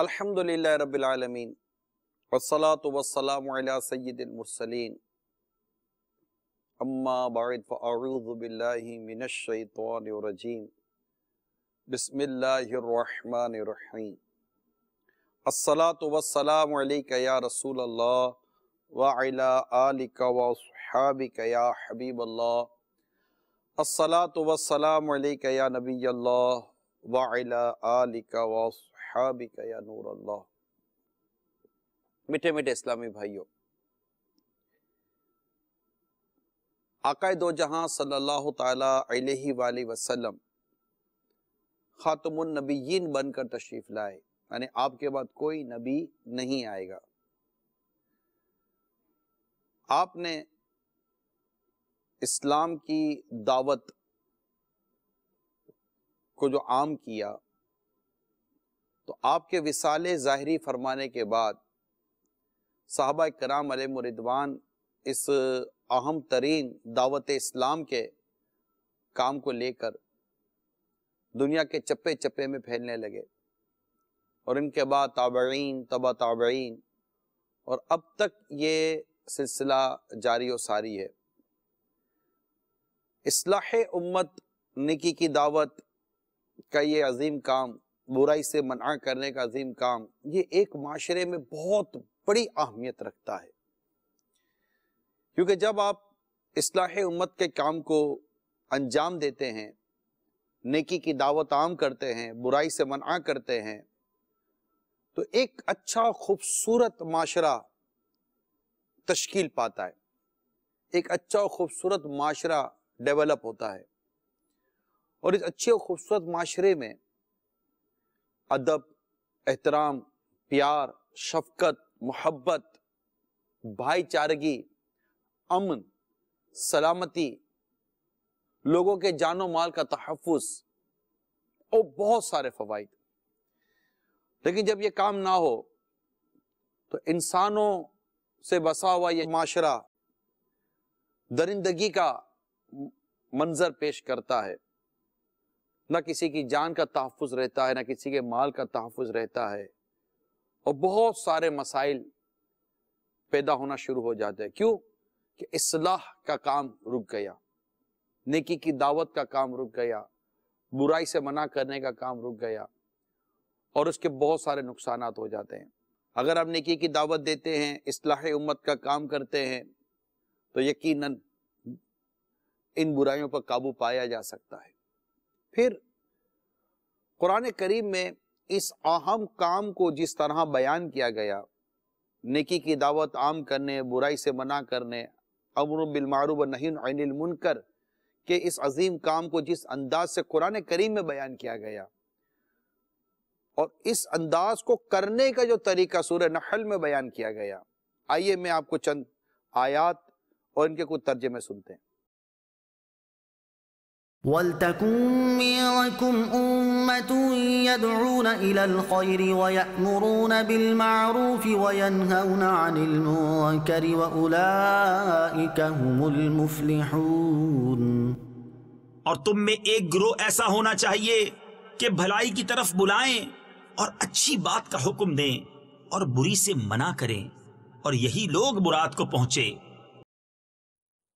अल्हम्दुलिल्लाह रब्बिल आलमीन वस्सलातु वस्सलामु अला सय्यिदिल मुरसलीन अम्मा बाद फअऊज़ु बिल्लाहि मिनश शैतानिर रजीम बिस्मिल्लाहिर रहमानिर रहीम अस्सलातु वस्सलामु अलैका या रसूल अल्लाह व अला आलिका व अस्हाबिका या हबीब अल्लाह अस्सलातु वस्सलामु अलैका या नबी अल्लाह व अला आलिका व अस्हाबिका या नूर अल्लाह। मीठे मीठे इस्लामी भाइयों आकाए दो जहाँ सल्लल्लाहु ताला अलैहि वाली वसल्लम खातमुन नबीयीन बनकर तशरीफ़ लाए, यानी आपके बाद कोई नबी नहीं आएगा। आपने इस्लाम की दावत को जो आम किया तो आपके विसाले ज़ाहरी फरमाने के बाद साहबा कराम मुरिदवान इस अहम तरीन दावत इस्लाम के काम को लेकर दुनिया के चप्पे चप्पे में फैलने लगे और इनके बाद ताबईन, तबा ताबईन और अब तक ये सिलसिला जारी व सारी है। इसलाह उम्मत निकी की दावत का ये अजीम काम बुराई से मना करने का अजीम काम, ये एक माशरे में बहुत बड़ी अहमियत रखता है। क्योंकि जब आप इसलाह उम्मत के काम को अंजाम देते हैं, नेकी की दावत आम करते हैं, बुराई से मना करते हैं तो एक अच्छा खूबसूरत माशरा तश्कील पाता है। एक अच्छा खूबसूरत माशरा डेवलप होता है। और इस अच्छे और खूबसूरत माशरे में अदब, एहतराम, प्यार, शफकत, मोहब्बत, भाईचारगी, अमन, सलामती, लोगों के जानो माल का तहफ़ और बहुत सारे फवाइद। लेकिन जब ये काम ना हो तो इंसानों से बसा हुआ ये माशरा दरिंदगी का मंजर पेश करता है। न किसी की जान का तहफ़ रहता है, न किसी के माल का तहफ़ रहता है। और बहुत सारे मसाइल पैदा होना शुरू हो जाते हैं। क्यों? कि इसलाह का काम रुक गया, नेकी की दावत का काम रुक गया, बुराई से मना करने का काम रुक गया, और उसके बहुत सारे नुकसान हो जाते हैं। अगर आप नेकी की दावत देते हैं, इसलाह उम्मत का काम करते हैं तो यकीनन इन बुराइयों पर काबू पाया जा सकता है। फिर कुरान करीम में इस अहम काम को जिस तरह बयान किया गया, नेकी की दावत आम करने, बुराई से मना करने अमर बिलमारूब नहीं मुनकर के इस अजीम काम को जिस अंदाज से कुरान करीम में बयान किया गया और इस अंदाज को करने का जो तरीका सूर्य नहल में बयान किया गया, आइए मैं आपको चंद आयात और इनके कुछ तर्जमे सुनते हैं। इलल खैरि व यअमुरून बिल मारूफ व यनहौन अनिल मुनकर व उलाइका हुमुल मुफ्लिहून और तुम में एक ग्रोह ऐसा होना चाहिए कि भलाई की तरफ़ बुलाएँ और अच्छी बात का हुक्म दें और बुरी से मना करें और यही लोग मुराद को पहुँचे।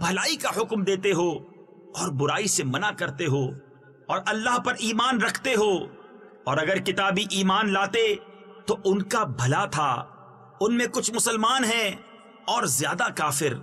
भलाई का हुक्म देते हो और बुराई से मना करते हो और अल्लाह पर ईमान रखते हो और अगर किताबी ईमान लाते तो उनका भला था उनमें कुछ मुसलमान हैं और ज्यादा काफिर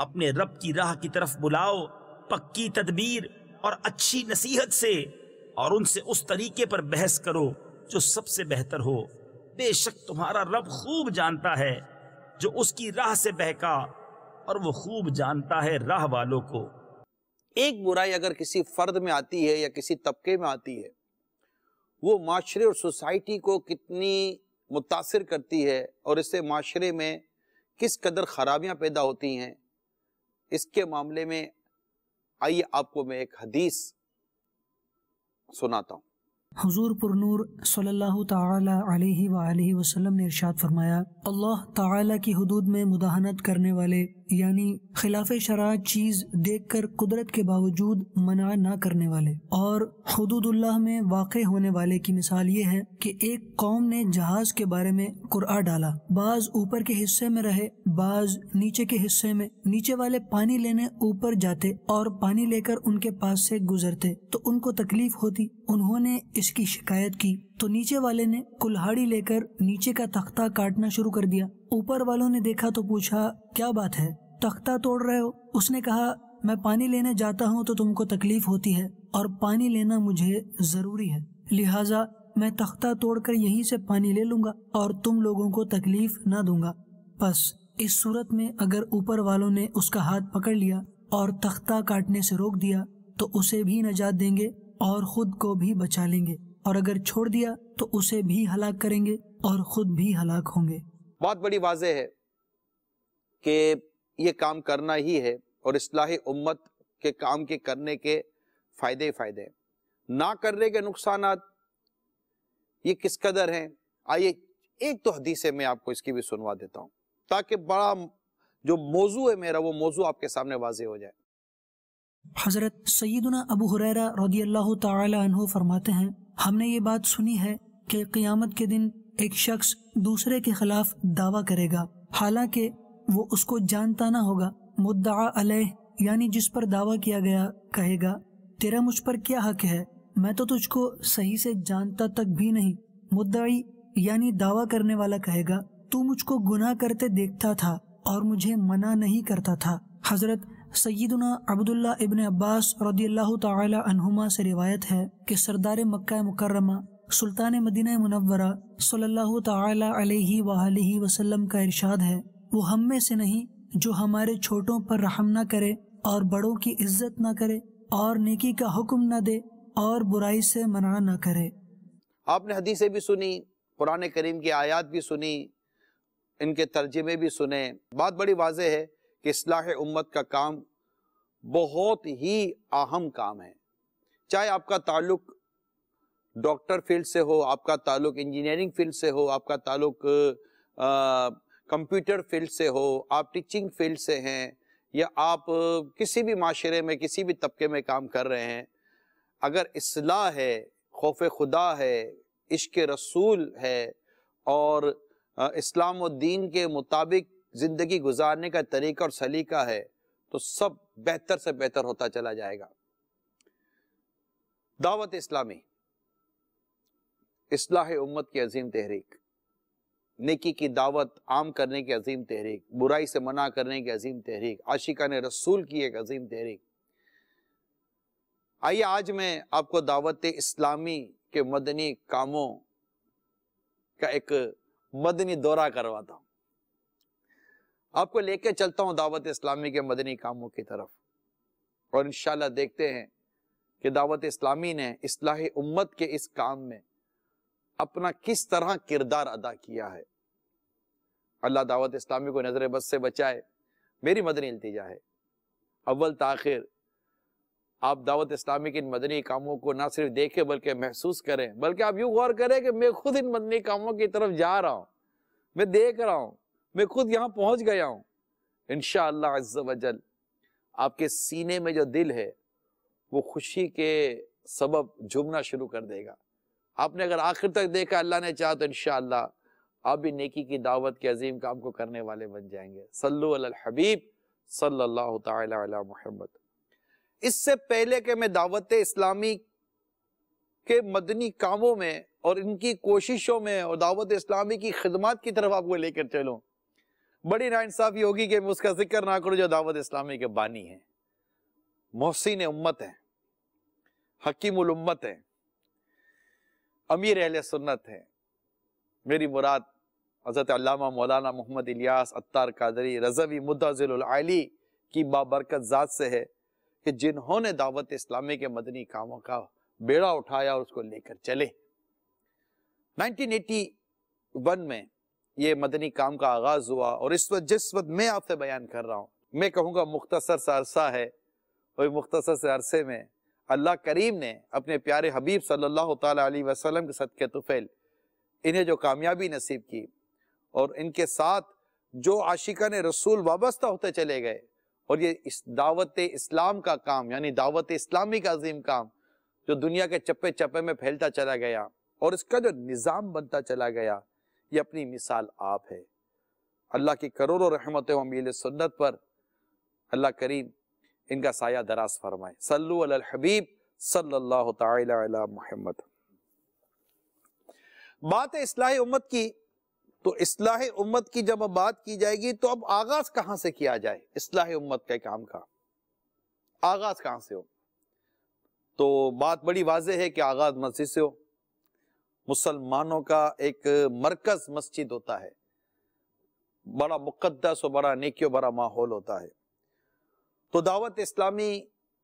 अपने रब की राह की तरफ बुलाओ पक्की तदबीर और अच्छी नसीहत से और उनसे उस तरीके पर बहस करो जो सबसे बेहतर हो बेशक तुम्हारा रब खूब जानता है जो उसकी राह से बहका और वो खूब जानता है राह वालों को एक बुराई अगर किसी फर्द में आती है या किसी तबके में आती है, वो माशरे और सोसाइटी को कितनी मुतासर करती है और इससे माशरे में किस कदर खराबियाँ पैदा होती हैं, इसके मामले में आइए आपको मैं एक हदीस सुनाता हूँ। हुजूर पुरनूर सल्लल्लाहु ताला अलैहि ने इरशाद फरमाया, अल्लाह ताला की हदूद में मुदाहनत करने वाले यानी खिलाफ शरा चीज़ देख कर कुदरत के बावजूद मना ना करने वाले। और हदूदुल्लाह में वाक़ होने वाले की मिसाल ये है कि एक कौम ने जहाज़ के बारे में कुरआ डाला। बाज ऊपर के हिस्से में रहे, बाज नीचे के हिस्से में। नीचे वाले पानी लेने ऊपर जाते और पानी लेकर उनके पास से गुजरते तो उनको तकलीफ़ होती। उन्होंने इसकी शिकायत की तो नीचे वाले ने कुल्हाड़ी लेकर नीचे का तख्ता काटना शुरू कर दिया। ऊपर वालों ने देखा तो पूछा, क्या बात है? तख्ता तोड़ रहे हो? उसने कहा, मैं पानी लेने जाता हूँ तो तुमको तकलीफ़ होती है और पानी लेना मुझे ज़रूरी है। लिहाजा मैं तख्ता तोड़कर यहीं से पानी ले लूँगा और तुम लोगों को तकलीफ़ ना दूँगा। बस इस सूरत में अगर ऊपर वालों ने उसका हाथ पकड़ लिया और तख्ता काटने से रोक दिया तो उसे भी नजात देंगे और खुद को भी बचा लेंगे। और अगर छोड़ दिया तो उसे भी हलाक करेंगे और खुद भी हलाक होंगे। बहुत बड़ी वाजह है कि ये काम करना ही है और इसलाह उम्मत के काम के करने के फ़ायदे ही फ़ायदे हैं। ना करने के नुकसान ये किस कदर हैं? आइए एक तो हदीस मैं आपको इसकी भी सुनवा देता हूँ, ताकि बड़ा जो मौजू है मेरा, वो मौजू आपके सामने वाजे हो जाए। हज़रत सईदना अबू हुरैरा रदी अल्लाह तु फरमाते हैं, हमने ये बात सुनी है कि क़यामत के दिन एक शख्स दूसरे के खिलाफ दावा करेगा। हालाँकि वो उसको जानता ना होगा। मुद्दा अलह, यानी जिस पर दावा किया गया, कहेगा, तेरा मुझ पर क्या हक है? मैं तो तुझको सही से जानता तक भी नहीं। मुद्दाई, यानी दावा करने वाला कहेगा, तू मुझको गुनाह करते देखता था और मुझे मना नहीं करता था। हज़रत सैदना अब्दुल्ला इबन अब्बास रदी अल्लाह तहुमा से रिवायत है कि सरदार मक्का मुकर्रमा सुल्तान मदीना मुनवरा सल्लल्लाहु ताला अलैहि वसल्लम का इरशाद है। वो हम में से नहीं, जो हमारे छोटों पर रहम ना करे और बड़ों की इज़्ज़त ना करे और नेकी का हुक्म ना दे और बुराई से मना ना करे। आपने हदीसें भी सुनी, पुराने करीम की आयात भी सुनी, इनके तर्जमे भी सुने। बात बड़ी वाजह है कि इसलाह उम्मत का काम बहुत ही अहम काम है। चाहे आपका ताल्लुक डॉक्टर फ़ील्ड से हो, आपका ताल्लुक इंजीनियरिंग फ़ील्ड से हो, आपका ताल्लुक कंप्यूटर फ़ील्ड से हो, आप टीचिंग फ़ील्ड से हैं, या आप किसी भी माशरे में, किसी भी तबके में काम कर रहे हैं, अगर असलाह है, खौफ खुदा है, इश्क रसूल है, और इस्लाम दीन के मुताबिक ज़िंदगी गुजारने का तरीका और सलीका है तो सब बेहतर से बेहतर होता चला जाएगा। दावत इस्लामी। इसलाह उम्मत की अजीम तहरीक, नेकी की दावत आम करने की अजीम तहरीक, बुराई से मना करने की अजीम तहरीक आशिका ने रसूल की एक अजीम तहरीक। आइए आज मैं आपको दावत इस्लामी के मदनी कामों का एक मदनी दौरा करवाता हूँ। आपको लेके चलता हूँ दावत इस्लामी के मदनी कामों की तरफ़। और इंशाल्लाह देखते हैं कि दावत इस्लामी ने इसलाह उम्मत के इस काम में अपना किस तरह किरदार अदा किया है? अल्लाह दावत इस्लामी को नज़र बस से बचाए, मेरी मदनी इल्तिजा है। अव्वल ताखिर, आप दावत इस्लामी के इन मदनी कामों को ना सिर्फ़ देखें बल्कि महसूस करें। बल्कि आप यूँ गौर करें कि मैं खुद इन मदनी कामों की तरफ़ जा रहा हूँ, मैं देख रहा हूँ, मैं खुद यहाँ पहुँच गया हूँ। इनशा वजल आपके सीने में जो दिल है, वो खुशी के सबब झुमना शुरू कर देगा। आपने अगर आखिर तक देखा अल्लाह ने चाहा तो इन आप भी नेकी की दावत के अजीम काम को करने वाले बन जाएँगे। सल्लु हबीब, सल्लल्लाहु मुहम्मद। इससे पहले कि मैं दावत इस्लामी के मदनी कामों में और इनकी कोशिशों में और दावत इस्लामी की खिदमत की तरफ़ आपको लेकर चलूँ, बड़ी नाइंसाफी होगी कि मैं उसका ज़िक्र ना करूँ जो दावत इस्लामी के बानी है। मोहसिन उम्मत है हकीम उम्मत हैं। अमीर अहल सुन्नत हैं। मेरी मुराद हज़रत अल्लामा मौलाना मोहम्मद इलियास अत्तार कादरी रजवी मुद्दाजिली की बाबरकत ज़ात से है कि जिन्होंने दावत इस्लामी के मदनी कामों का बेड़ा उठाया और उसको लेकर चले। 1981 में ये मदनी काम का आगाज़ हुआ और इस वक्त जिस वक्त मैं आपसे बयान कर रहा हूँ, मैं कहूँगा मुख्तसर सा अरसा है। और मुख्तसर से अरसे में अल्लाह करीम ने अपने प्यारे हबीब सल्लल्लाहु अलैहि वसल्लम के सदक़े तुफैल इन्हें जो कामयाबी नसीब की और इनके साथ जो आशिका ने रसूल वाबस्ता होते चले गए और ये इस दावत इस्लाम का काम, यानी दावत इस्लामी का अजीम काम, जो दुनिया के चप्पे चप्पे में फैलता चला गया और इसका जो निज़ाम बनता चला गया, ये अपनी मिसाल आप है। अल्लाह की करोड़ों रहमत अमील सुन्नत पर अल्लाह करीम इनका साया दराज फरमाए। सल्लु अल हबीब सल्लल्लाहु ताला मोहम्मद। बात है इसलाह उम्मत की। तो इसलाह उम्मत की जब बात की जाएगी तो अब आगाज़ कहाँ से किया जाए? इसलाह उम्मत के काम का आगाज़ कहाँ से हो? तो बात बड़ी वाजे है कि आगाज़ मस्जिद से हो। मुसलमानों का एक मरकज मस्जिद होता है। बड़ा मुकद्दस और बड़ा नेकियो, बड़ा माहौल होता है। तो दावत इस्लामी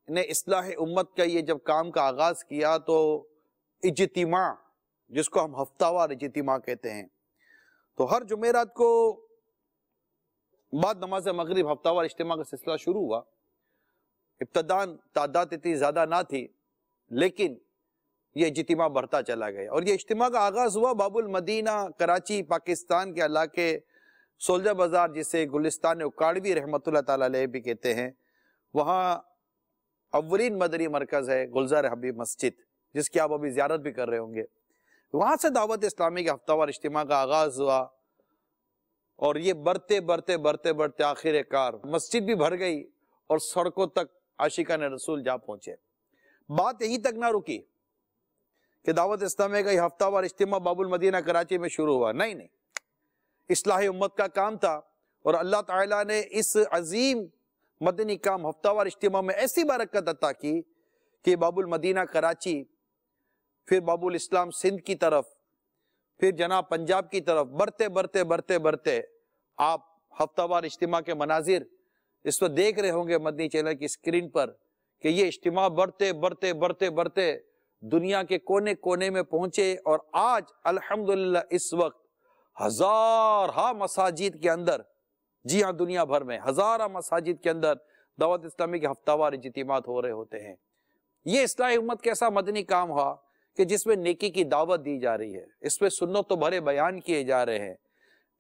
ने इसलाह उम्मत का ये जब काम का आगाज़ किया तो इजतिमा, जिसको हम हफ्तावार इजतिमा कहते हैं तो हर जुमेरात को बाद नमाज़ मगरिब हफ्तावार इज्तम का सिलसिला शुरू हुआ। इब्तदान तादाद इतनी ज़्यादा ना थी, लेकिन ये इज्तिमा बढ़ता चला गया। और ये इज्तिमा का आगाज़ हुआ बाबुल मदीना, कराची, पाकिस्तान के इलाके, सोल्जर बाज़ार, जिसे गुलिस्तान उकाड़वी रहमत भी कहते हैं। वहाँ अवरीन मदरी मरकज़ है, गुलजार हबीब मस्जिद, जिसकी आप अभी ज्यारत भी कर रहे होंगे। वहाँ से दावत इस्लामी के हफ्तावार इज्तिमा का आगाज़ हुआ और ये बढ़ते बढ़ते बढ़ते बढ़ते आखिर कार मस्जिद भी भर गई और सड़कों तक आशिका ने रसूल जा पहुँचे। बात यही तक ना रुकी कि दावत इस्लामी का हफ्तावार इज्तिमा बाबुल मदीना कराची में शुरू हुआ। नहीं नहीं। इसलाह उम्मत का काम था और अल्लाह ताला ने इस अजीम मदनी काम हफ्तावार इज्तिमा में ऐसी बरकत अता की कि बाबुल मदीना कराची, फिर बाबुल इस्लाम सिंध की तरफ़, फिर जनाब पंजाब की तरफ़ बढ़ते बढ़ते बढ़ते बढ़ते आप हफ्तावार इज्तिमा के मनाजिर इस वक्त देख रहे होंगे मदनी चैनल की स्क्रीन पर कि ये इज्तिमा बढ़ते बढ़ते बढ़ते बढ़ते दुनिया के कोने कोने में पहुँचे और आज अल्हम्दुलिल्लाह इस वक्त हज़ार हा मसाजिद के अंदर जी हाँ दुनिया भर में हजारा मसाजिद के अंदर दावत इस्लामी के हफ्तावार इजतमात हो रहे होते हैं। ये इस्लाह उम्मत कैसा मदनी काम हुआ कि जिसमें नेकी की दावत दी जा रही है। इसमें सुन्नत तो भरे बयान किए जा रहे हैं।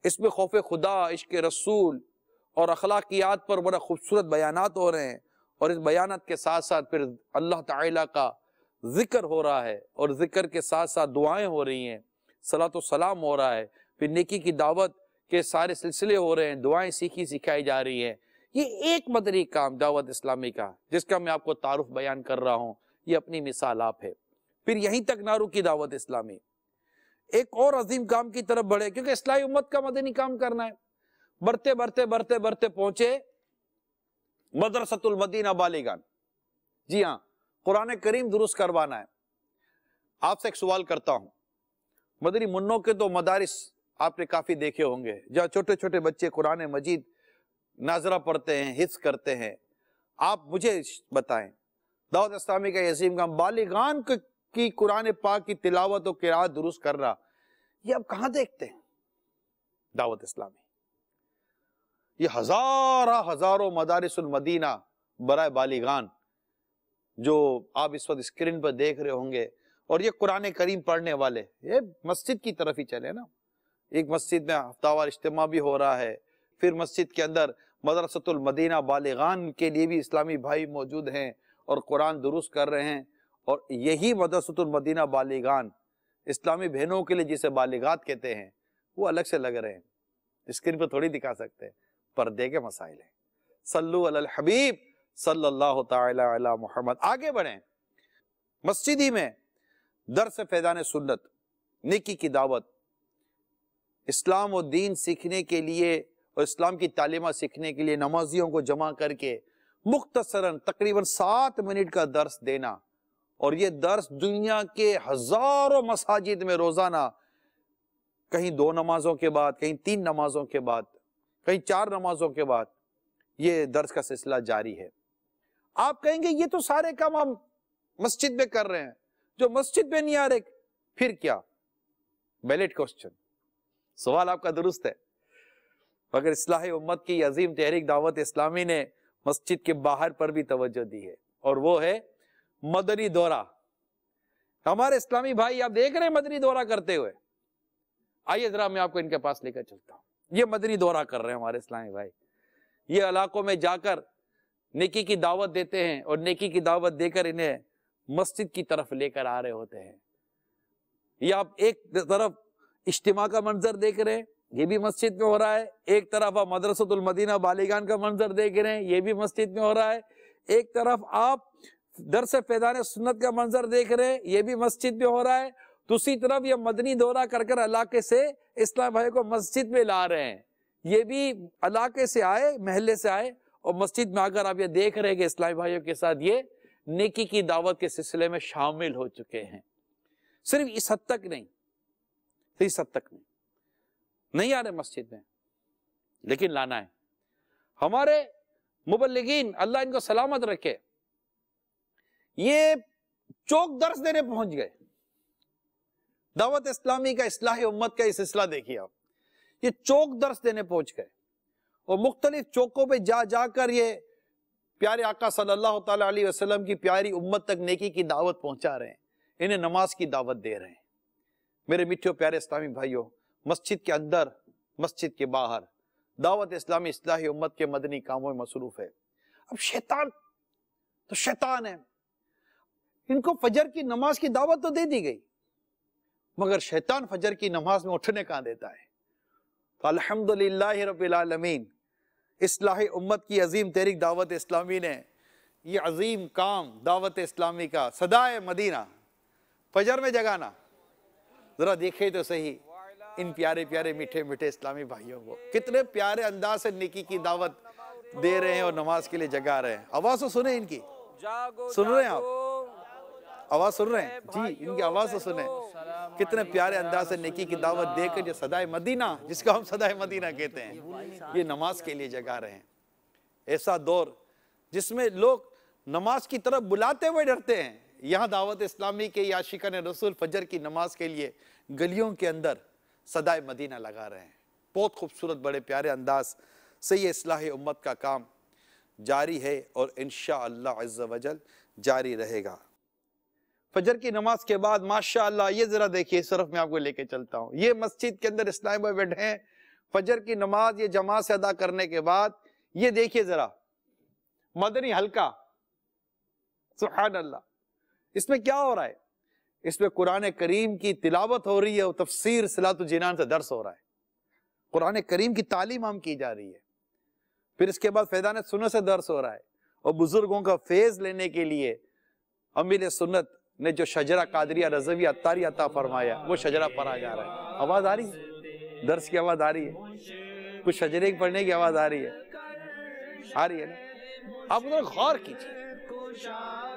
इसमें खौफ खुदा, इश्क रसूल और अखलाकियात पर बड़ा खूबसूरत बयान हो रहे हैं और इस बयान के साथ साथ फिर अल्लाह ताला का ज़िक्र हो रहा है और ज़िक्र के साथ साथ दुआएँ हो रही हैं। सलात सलाम हो रहा है। फिर नेकी की दावत के सारे सिलसिले हो रहे हैं, दुआएँ सीखी, सिखाई जा रही हैं। ये एक मदरी काम दावत इस्लामी का, जिसका मैं आपको तारुफ बयान कर रहा हूँ, ये अपनी मिसाल आप है। फिर यहीं तक ना रुकी दावत इस्लामी। एक और अजीम काम की तरफ़ बढ़े, क्योंकि इस्लामी उम्मत का मदनी काम करना है। बढ़ते बढ़ते बढ़ते बढ़ते पहुँचे मदरसतुल मदीना बालीगान। जी हाँ कुरान करीम दुरुस्त करवाना है। आपसे एक सवाल करता हूँ। मदनी मुन्नों के तो मदारिस आपने काफ़ी देखे होंगे। जहाँ छोटे छोटे बच्चे कुरान मजीद नाजरा पढ़ते हैं हिस्स करते हैं। आप मुझे बताएँ, दाऊद इस्लामी का यजीम का बालिगान की कुरान पाक की तिलावत और किरात दुरुस्त कर रहा, ये आप कहाँ देखते हैं? दावत इस्लामी। ये हजारा, हज़ारों मदारिसुल मदीना बरए बालिगान, जो आप इस वक्त स्क्रीन पर देख रहे होंगे, और ये कुरान करीम पढ़ने वाले, ये मस्जिद की तरफ़ ही चले ना। एक मस्जिद में हफ्तावार इज्तम भी हो रहा है। फिर मस्जिद के अंदर मदरसतुल मदीना बालिगान के लिए भी इस्लामी भाई मौजूद हैं और कुरान दुरुस्त कर रहे हैं और यही मदरसतुल मदीना बालिगान, इस्लामी बहनों के लिए जिसे बालिगात कहते हैं, वो अलग से लग रहे हैं। स्क्रीन पर थोड़ी दिखा सकते हैं, पर्दे के मसाइल हैं। सल्लु अल हबीब सल्लल्लाहु ताला मोहम्मद। आगे बढ़े। मस्जिद ही में दर से फैजान सुन्नत निकी की दावत इस्लाम और दीन सीखने के लिए और इस्लाम की तालीमा सीखने के लिए नमाजियों को जमा करके मुख्तसरन तकरीबन सात मिनट का दर्स देना और ये दर्स दुनिया के हज़ारों मसाजिद में रोज़ाना, कहीं दो नमाजों के बाद, कहीं तीन नमाजों के बाद, कहीं चार नमाजों के बाद ये दर्स का सिलसिला जारी है। आप कहेंगे, ये तो सारे काम हम मस्जिद में कर रहे हैं, जो मस्जिद में नहीं आ रहे, फिर क्या? वैलिड क्वेश्चन सवाल आपका दुरुस्त है। मगर इस्लाह उम्मत की अजीम तहरीक दावत इस्लामी ने मस्जिद के बाहर पर भी तवज्जो दी है, और वो है मदनी दौरा। हमारे इस्लामी भाई, आप देख रहे हैं मदनी दौरा करते हुए। आइए जरा मैं आपको इनके पास लेकर चलता हूँ। ये मदनी दौरा कर रहे हैं हमारे इस्लामी भाई। ये इलाकों में जाकर नेकी की दावत देते हैं, और नेकी की दावत देकर इन्हें मस्जिद की तरफ़ लेकर आ रहे होते हैं। ये आप एक तरफ़ इज्तिमा का मंजर देख रहे हैं, ये भी मस्जिद में हो रहा है। एक तरफ़ आप मदरसतुल मदीना, बालिगान का मंजर देख रहे हैं, ये भी मस्जिद में हो रहा है। एक तरफ़ आप दर से पैदान सुन्नत का मंजर देख रहे हैं, ये भी मस्जिद में हो रहा है। दूसरी तरफ़ ये मदनी दौरा कर कर इलाके से इस्लाम भाई को मस्जिद में ला रहे हैं। ये भी इलाके से आए महल्ले से आए, और मस्जिद में आकर आप ये देख रहे हैं कि इस्लामी भाइयों के साथ ये नेकी की दावत के सिलसिले में शामिल हो चुके हैं। सिर्फ़ इस हद तक नहीं इस हद तक नहीं। नहीं आ रहे मस्जिद में, लेकिन लाना है। हमारे मुबल्लिगीन, अल्लाह इनको सलामत रखे, ये चौक दर्श देने पहुँच गए। दावत इस्लामी का, इसलाह उम्मत का सिलसिला देखिए आप। ये चौक दर्श देने पहुँच गए। और मुख्तलिफ़ चौकों पे जा, जाकर ये प्यारे आका सल्लल्लाहु अलैहि वसल्लम की प्यारी उम्मत तक नेकी की दावत पहुँचा रहे हैं। इन्हें नमाज़ की दावत दे रहे हैं। मेरे मिठो प्यारे इस्लामी भाइयों, मस्जिद के अंदर, मस्जिद के बाहर, दावत इस्लामी इस्लाही उम्मत के मदनी कामों में मसरूफ है। अब शैतान तो शैतान है। इनको फजर की नमाज़ की दावत तो दे दी गई, मगर शैतान फजर की नमाज़ में उठने कहाँ देता है? तो अल्हम्दुलिल्लाह इस्लाह उम्मत की अजीम तहरीक दावत इस्लामी ने, ये अजीम काम दावत इस्लामी का, सदाए मदीना, फजर में जगाना। ज़रा देखे तो सही। इन प्यारे प्यारे, मीठे मीठे इस्लामी भाइयों को। कितने प्यारे अंदाज से निकी की दावत दे रहे हैं और नमाज़ के लिए जगा रहे हैं। आवाज़ तो सुने इनकी। सुन रहे हैं आप? आवाज़ सुन रहे हैं? जी, इनकी आवाज़ तो सुने। कितने प्यारे अंदाज से नेकी की दावत देकर जो सदाए मदीना, जिसको हम सदाए मदीना कहते हैं, ये नमाज़ के लिए जगा रहे हैं। ऐसा दौर जिसमें लोग नमाज़ की तरफ़ बुलाते हुए डरते हैं। यहाँ दावत इस्लामी के याशिका ने रसूल फजर की नमाज़ के लिए गलियों के अंदर सदाए मदीना लगा रहे हैं। बहुत खूबसूरत, बड़े प्यारे अंदाज से ये इसलाह उम्मत का काम जारी है और इन वजल जारी रहेगा। फजर की नमाज़ के बाद माशाल्लाह ये जरा देखिए, इस तरफ़ मैं आपको लेके चलता हूँ। ये मस्जिद के अंदर इस्लाम बैठे हैं। फजर की नमाज़, ये जमात से अदा करने के बाद ये देखिए जरा, मदनी हल्का सुहान अल्लाह इसमें क्या हो रहा है? इसमें कुरान करीम की तिलावत हो रही है और तफसीर सलात जिनान से दर्स हो रहा है। कुरान करीम की तालीम हम की जा रही है। फिर इसके बाद फैदान सुनत से दर्स हो रहा है। और बुज़ुर्गों का फ़ेज़ लेने के लिए अमीर सुन्नत ने जो शजरा कादरिया रजवी अत्तारी अता फरमाया, वो शजरा पढ़ा जा रहा है। आवाज़ आ रही है? दर्श की आवाज़ आ रही है? कुछ शजरे पढ़ने की आवाज़ आ रही है? आ रही है ना? आप उधर गौर कीजिए।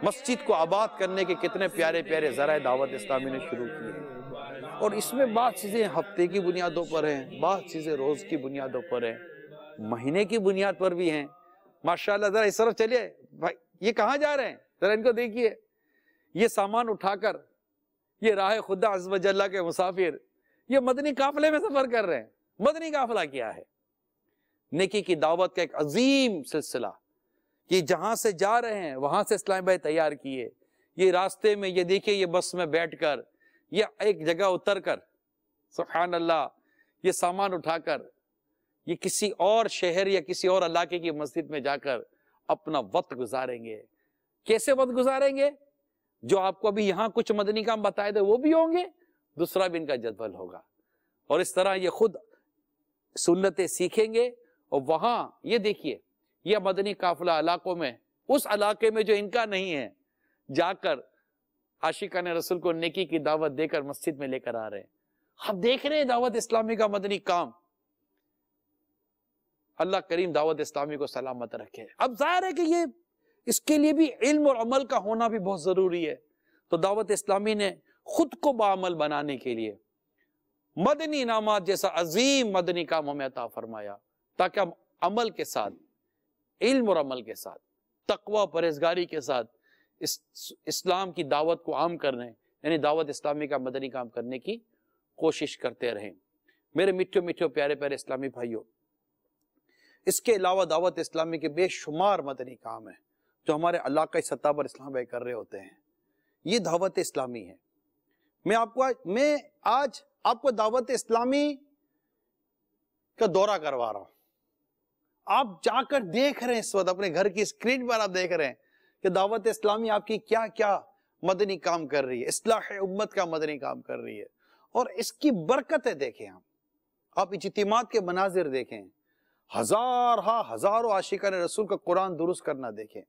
मस्जिद को आबाद करने के कितने प्यारे प्यारे जरा दावत इस्लामी ने शुरू किए। और इसमें बात चीज़ें हफ़्ते की बुनियादों पर हैं, बात चीज़ें रोज की बुनियादों पर हैं, महीने की बुनियाद पर भी हैं। माशाल्लाह, जरा इस तरफ़ चलिए। भाई, ये कहाँ जा रहे हैं? जरा इनको देखिए। ये सामान उठाकर, ये राह खुदा अजल्ला के मुसाफिर, ये मदनी काफले में सफ़र कर रहे हैं। मदनी काफला क्या है? नेकी की दावत का एक अजीम सिलसिला। कि जहाँ से जा रहे हैं, वहाँ से इस्लाम भाई तैयार किए। ये रास्ते में, ये देखिए, ये बस में बैठकर, ये एक जगह उतर कर सुखान अल्लाह ये सामान उठाकर, ये किसी और शहर या किसी और इलाके की मस्जिद में जाकर अपना वक्त गुजारेंगे। कैसे वक्त गुजारेंगे? जो आपको अभी यहाँ कुछ मदनी काम बताए थे, वो भी होंगे, दूसरा भी इनका जदवल होगा। और इस तरह ये खुद सुन्नतें सीखेंगे, और वहाँ, ये देखिए ये मदनी काफिला इलाकों में, उस इलाके में जो इनका नहीं है, जाकर आशिका ने रसुल को नेकी की दावत देकर मस्जिद में लेकर आ रहे हैं। हम देख रहे हैं दावत इस्लामी का मदनी काम। अल्लाह करीम दावत इस्लामी को सलामत रखे। अब ज़ाहिर है कि ये, इसके लिए भी इल्म और अमल का होना भी बहुत ज़रूरी है। तो दावत इस्लामी ने खुद को बामल बनाने के लिए मदनी इनामात जैसा अजीम मदनी काम हमें अता फरमाया, ताकि हम अमल के साथ इल्म और अमल के साथ, तकवा, परहेजगारी के साथ, इस, इस्लाम की दावत को आम करने, यानी दावत इस्लामी का मदनी काम करने की कोशिश करते रहें। मेरे मिठो मिठो प्यारे प्यारे इस्लामी भाइयों, इसके अलावा दावत इस्लामी के बेशुमार मदनी काम है, जो हमारे इलाका सतह पर इस्लाम भाई कर रहे होते हैं। ये दावत इस्लामी है। मैं आपको आज, मैं आज आपको दावत इस्लामी का दौरा करवा रहा हूँ। आप जाकर देख रहे हैं इस वक्त, अपने घर की स्क्रीन पर आप देख रहे हैं कि दावत इस्लामी आपकी क्या क्या मदनी काम कर रही है। इसलाह उम्मत का मदनी काम कर रही है। और इसकी बरकतें देखें हम आप इजतमात के मनाजिर देखें। हज़ार, हा, हज़ारों आशिका ने रसूल का कुरान दुरुस्त करना देखें।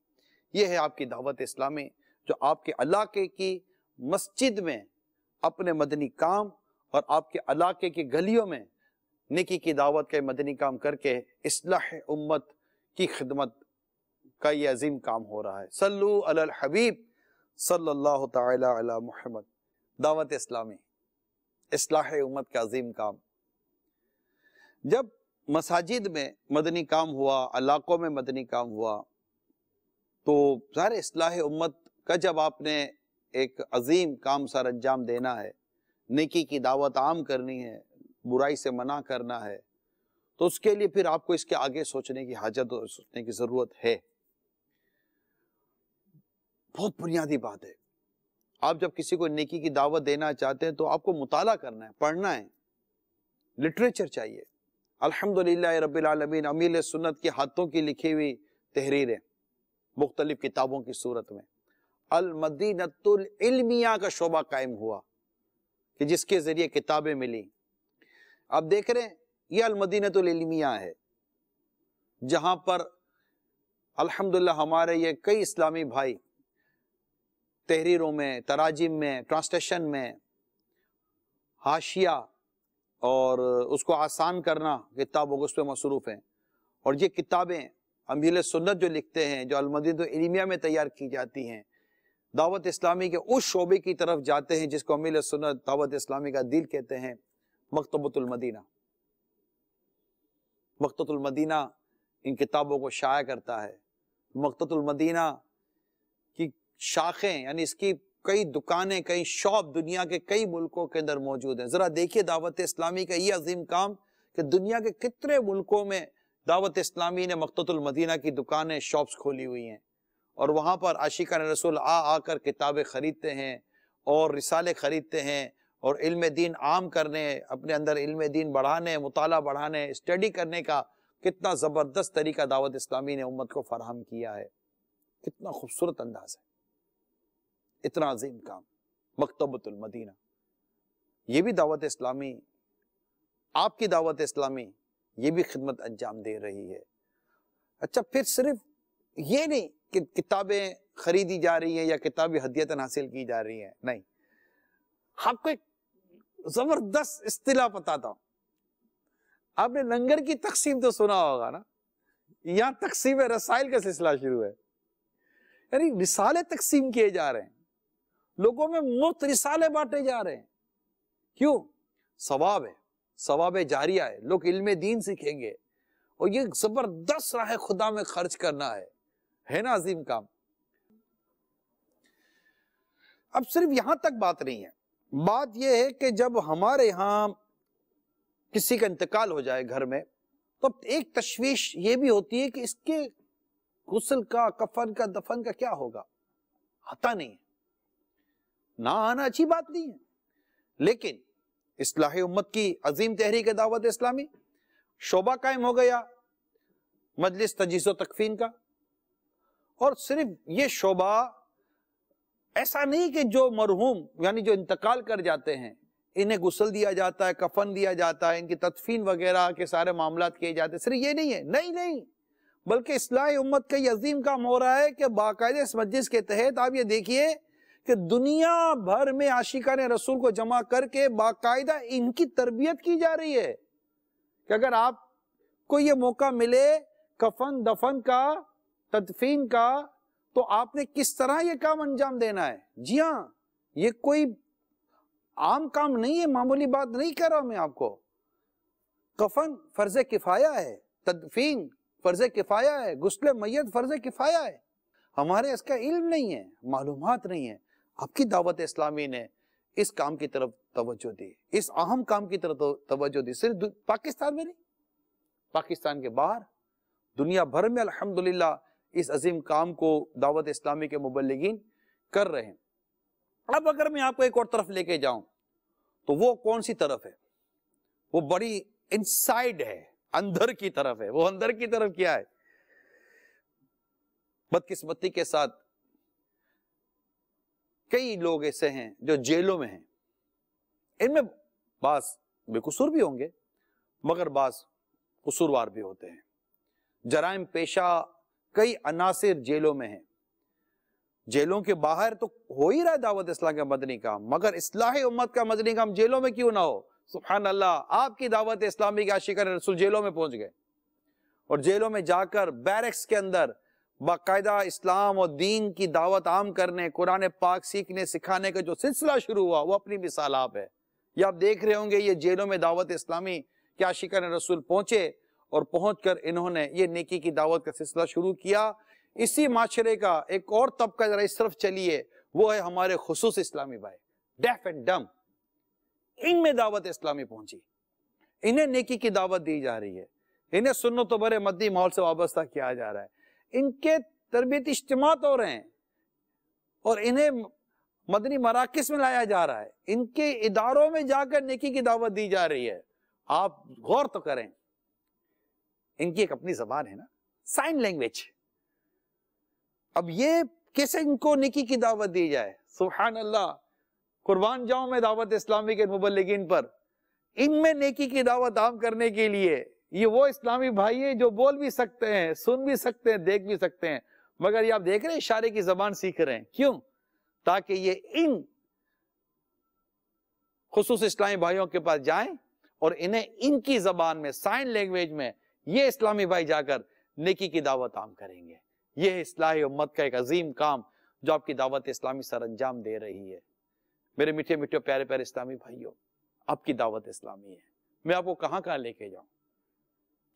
यह है आपकी दावत इस्लामी, जो आपके इलाके की मस्जिद में अपने मदनी काम और आपके इलाके की गलियों में निकी की दावत के मदनी काम करके इसलाह उम्मत की खिदमत का ये अजीम काम हो रहा है। सल्लु अल हबीब सल्लल्लाहु ताला अला मुहम्मद। दावत इस्लामी, इसलाह उम्मत का अजीम काम। जब मसाजिद में मदनी काम हुआ, इलाकों में मदनी काम हुआ तो ज़ाहिर इसलाह उम्मत का जब आपने एक अजीम काम सर अंजाम देना है, नेकी की दावत आम करनी है बुराई से मना करना है तो उसके लिए फिर आपको इसके आगे सोचने की हाजत और सोचने की ज़रूरत है। बहुत बुनियादी बात है। आप जब किसी को नेकी की दावत देना चाहते हैं तो आपको मुताला करना है, पढ़ना है। लिटरेचर चाहिए। अल्हम्दुलिल्लाह रब्बिल आलमीन, अमील सुन्नत के हाथों की लिखी हुई तहरीरें, मुख्तलिफ़ किताबों की सूरत में। अल मदीनतुल इल्मिया का शोबा कायम हुआ कि जिसके ज़रिए किताबें मिली। आप देख रहे हैं यह अल मदीनतुल इल्मिया है, जहाँ पर अल्हम्दुलिल्लाह हमारे ये कई इस्लामी भाई तहरीरों में, तराजिम में, ट्रांसलेशन में हाशिया और उसको आसान करना किताबों उस पर मसरूफ़ हैं। और ये किताबें अमील सुन्नत जो लिखते हैं, जो अलमदीन इल्मिया में तैयार की जाती हैं, दावत इस्लामी के उस शोबे की तरफ़ जाते हैं जिसको अमील सुन्नत दावत इस्लामी का दिल कहते हैं। मकतबतुलमदीना मकतुलमदीना इन किताबों को शाया करता है। मकतुलमदीना की शाखें, यानी इसकी कई दुकानें, कई शॉप दुनिया के कई मुल्कों के अंदर मौजूद हैं। ज़रा देखिए दावत इस्लामी का ये अजीम काम कि दुनिया के कितने मुल्कों में दावत इस्लामी ने मकतुलमदीना की दुकानें, शॉप्स खोली हुई हैं। और वहाँ पर आशिका रसूल आ आकर किताबें ख़रीदते हैं और रिसाले ख़रीदते हैं। और इल्म दीन आम करने, अपने अंदर इल्म दीन बढ़ाने, मुताला बढ़ाने स्टडी करने का कितना ज़बरदस्त तरीका दावत इस्लामी ने उम्मत को फराहम किया है। कितना खूबसूरत अंदाज है। इतना अजीम काम, मकतबतुल मदीना। ये भी दावत इस्लामी, आपकी दावत इस्लामी, ये भी खिदमत अंजाम दे रही है। अच्छा फिर सिर्फ़ ये नहीं कि किताबें खरीदी जा रही हैं या किताबें हदियतन हासिल की जा रही हैं, नहीं। आपको एक ज़बरदस्त इस्तिला पता था। आपने लंगर की तकसीम तो सुना होगा ना? यहाँ तकसीम रसाइल का सिलसिला शुरू है। यानी रिसाले तकसीम किए जा रहे हैं। लोगों में मुफ़्त रिसाले बांटे जा रहे हैं। क्यों? सवाब है। सवाब जारिया है। लोग इल्म दीन सीखेंगे। और ये ज़बरदस्त राह खुदा में खर्च करना है। है ना अजीम काम? अब सिर्फ़ यहाँ तक बात नहीं है। बात यह है कि जब हमारे यहाँ किसी का इंतकाल हो जाए घर में तो एक तशवीश ये भी होती है कि इसके गुसल का, कफन का, दफन का क्या होगा? आता नहीं है। ना आना अच्छी बात नहीं है। लेकिन इसलाह उम्मत की अजीम तहरीक दावत इस्लामी। शोबा कायम हो गया मजलिस तजीज़ तकफीन का। और सिर्फ़ ये शोबा ऐसा नहीं कि जो मरहूम, यानी जो इंतकाल कर जाते हैं, इन्हें गुसल दिया जाता है, कफन दिया जाता है, इनकी तदफीन वगैरह के सारे मामला किए जाते हैं। सिर्फ़ ये नहीं है, नहीं नहीं। बल्कि इसलाह उम्मत का ये अजीम काम हो रहा है कि बाकायदे इस मस्जिद के तहत आप ये देखिए कि दुनिया भर में आशिका ने रसूल को जमा करके बाकायदा इनकी तरबियत की जा रही है कि अगर आपको ये मौका मिले कफन, दफन का, तदफीन का तो आपने किस तरह ये काम अंजाम देना है? जी हाँ ये कोई आम काम नहीं है, मामूली बात नहीं कर रहा मैं आपको। कफन फ़र्ज़ किफाया है, तदफीन फ़र्ज़ किफाया है, गुस्ल मैयत फ़र्ज़ किफाया है। हमारे इसका इल्म नहीं है, मालूमात नहीं है। आपकी दावत इस्लामी ने इस काम की तरफ़ तवज्जो दी, इस अहम काम की तरफ़ तवज्जो दी, सिर्फ़ पाकिस्तान में नहीं, पाकिस्तान के बाहर, दुनिया भर में, अल्हम्दुलिल्लाह इस अजीम काम को दावत इस्लामी के मुबलगिन कर रहे हैं। अब अगर मैं आपको एक और तरफ़ लेके जाऊँ तो वो कौन सी तरफ़ है? वो बड़ी इनसाइड है, अंदर की तरफ़ है। वो अंदर की तरफ़ क्या है? बदकिस्मती के साथ कई लोग ऐसे हैं जो जेलों में हैं। इनमें बास बेकसूर भी होंगे, मगर बास कसूरवार भी होते हैं। जराइम पेशा कई अनासिर जेलों में हैं। जेलों के बाहर तो हो ही रहा है दावत इस्लाम का मदनी काम, मगर इसलाह उम्मत का मदनी काम जेलों में क्यों ना हो? सुबहान अल्लाह आपकी दावत इस्लामी के आशिकर रसूल जेलों में पहुँच गए। और जेलों में जाकर बैरक्स के अंदर बाकायदा इस्लाम और दीन की दावत आम करने, कुरान पाक सीखने, सिखाने का जो सिलसिला शुरू हुआ, वो अपनी मिसाल आप है। ये आप देख रहे होंगे, ये जेलों में दावत इस्लामी क्या आशिकर रसूल पहुँचे और पहुंचकर इन्होंने ये नेकी की दावत का सिलसिला शुरू किया। इसी माशरे का एक और तबका जरा इस तरफ़ चलिए, वो है हमारे खसूस इस्लामी भाई डेफ एंड डम इनमें दावत इस्लामी पहुँची। इन्हें नेकी की दावत दी जा रही है। इन्हें सुनो तो बड़े मद्दी माहौल से वाबस्ता किया जा रहा है। इनके तरबियत इज्तम हो रहे हैं और इन्हें मदनी मराकस में लाया जा रहा है। इनके इदारों में जाकर नेकी की दावत दी जा रही है। आप गौर तो करें। इनकी एक अपनी जबान है ना साइन लैंग्वेज अब ये कैसे इनको निकी की दावत दी जाए? सुबहान अल्लाह कुर्बान जाऊँ मैं दावत इस्लामी के मुबलिन पर। इनमें नेकी की दावत आम करने के लिए, ये वो इस्लामी भाई है जो बोल भी सकते हैं, सुन भी सकते हैं, देख भी सकते हैं। मगर ये आप देख रहे हैं, इशारे की जबान सीख रहे हैं। क्यों? ताकि ये इन खसूस इस्लामी भाइयों के पास जाएँ और इन्हें इनकी जबान में साइन लैंग्वेज में ये इस्लामी भाई जाकर नेकी की दावत आम करेंगे। ये इस्लाही उम्मत का एक अजीम काम जो आपकी दावत इस्लामी सर अंजाम दे रही है। मेरे मीठे मीठे प्यारे प्यारे इस्लामी भाइयों, आपकी दावत इस्लामी है। मैं आपको कहाँ कहाँ लेके जाऊँ?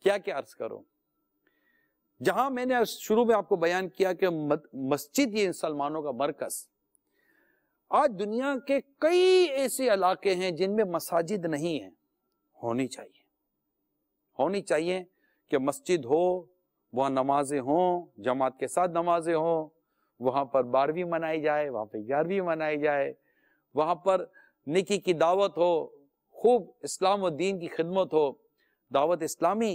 क्या क्या अर्ज़ करूँ? जहाँ मैंने शुरू में आपको बयान किया कि मस्जिद ये मुसलमानों का मरकज। आज दुनिया के कई ऐसे इलाके हैं जिनमें मसाजिद नहीं है। होनी चाहिए। होनी चाहिए कि मस्जिद हो, वहाँ नमाजें हों, जमात के साथ नमाजें हों, वहाँ पर बारहवीं मनाई जाए, वहाँ पर ग्यारहवीं मनाई जाए, वहाँ पर निकी की दावत हो, खूब इस्लाम और दीन की खिदमत हो, दावत इस्लामी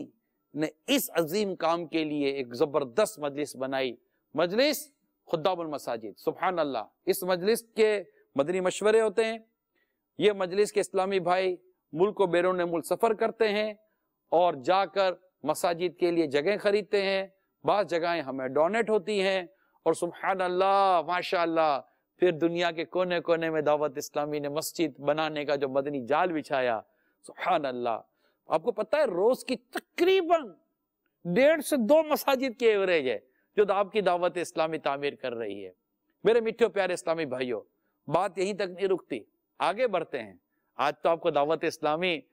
ने इस अजीम काम के लिए एक ज़बरदस्त मजलिस बनाई। मजलिस खुदाबुल मसाजिद सुबहान अल्लाह इस मजलिस के मदनी मशवरे होते हैं। ये मजलिस के इस्लामी भाई मुल्क व बैरून मुल्क सफ़र करते हैं और जाकर मसाजिद के लिए जगह खरीदते हैं, बाज़ जगहें हमें डोनेट होती हैं और सुबहान अल्लाह माशा फिर दुनिया के कोने कोने में दावत इस्लामी ने मस्जिद बनाने का जो मदनी जाल बिछाया सुबहान अल्लाह आपको पता है रोज की तकरीबन डेढ़ से दो मसाजिद के एवरेज है, जो आपकी दावत इस्लामी तामीर कर रही है। मेरे मिठे प्यारे इस्लामी भाइयों, बात यहीं तक नहीं रुकती, आगे बढ़ते हैं। आज तो आपको दावत इस्लामी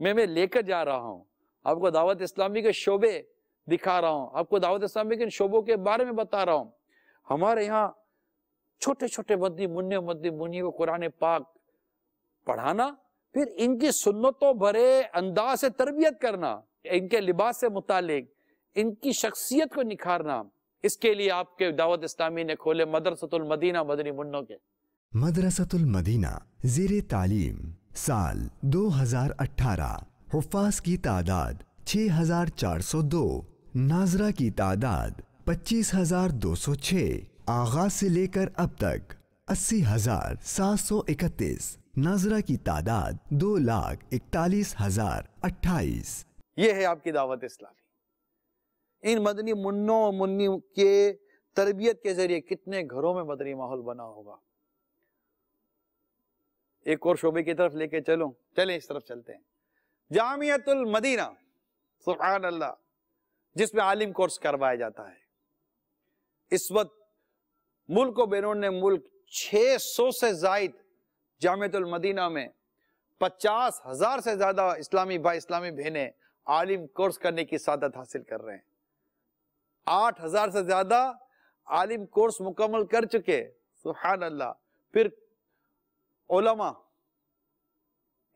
में मैं लेकर जा रहा हूँ। आपको दावत इस्लामी के शोबे दिखा रहा हूँ। आपको दावत इस्लामी के शोबों के बारे में बता रहा हूँ। हमारे यहाँ छोटे छोटे मद्दी, मुन्ने मद्दी, मुन्नी को कुरान पाक पढ़ाना, फिर इनकी सुन्नतों भरे अंदाज से तरबियत करना, इनके लिबास से मुतालिक, इनकी शख्सियत को निखारना, इसके लिए आपके दावत इस्लामी ने खोले मदरसतुल मदीना, मदनी मुन्नों के। मदरसतुल मदीना, जेर तालीम, साल 2018 हुफाज की तादाद 6,402 नाजरा की तादाद 25,206 आगाज़ से लेकर अब तक अस्सी हज़ार सात सौ इकतीस नाजरा की तादाद दो लाख इकतालीस हज़ार अट्ठाईस। ये है आपकी दावत इस्लामी। इन मदनी मुन्नों मुन्नी के तरबियत के ज़रिए कितने घरों में मदनी माहौल बना होगा? एक और शोबे की तरफ़ लेके चलो। चले इस तरफ़ चलते हैं। जामियतुल मदीना सुबहान अल्लाह जिसमें आलिम कोर्स करवाया जाता है। इस वक्त मुल्क बैरून ने मुल्क 600 से जायद जामतुल मदीना में पचास हज़ार से ज़्यादा इस्लामी भाई इस्लामी बहनें आलिम कोर्स करने की सादत हासिल कर रहे हैं। आठ हज़ार से ज़्यादा आलिम कोर्स मुकम्मल कर चुके सुहान अल्लाह फिर ओलमा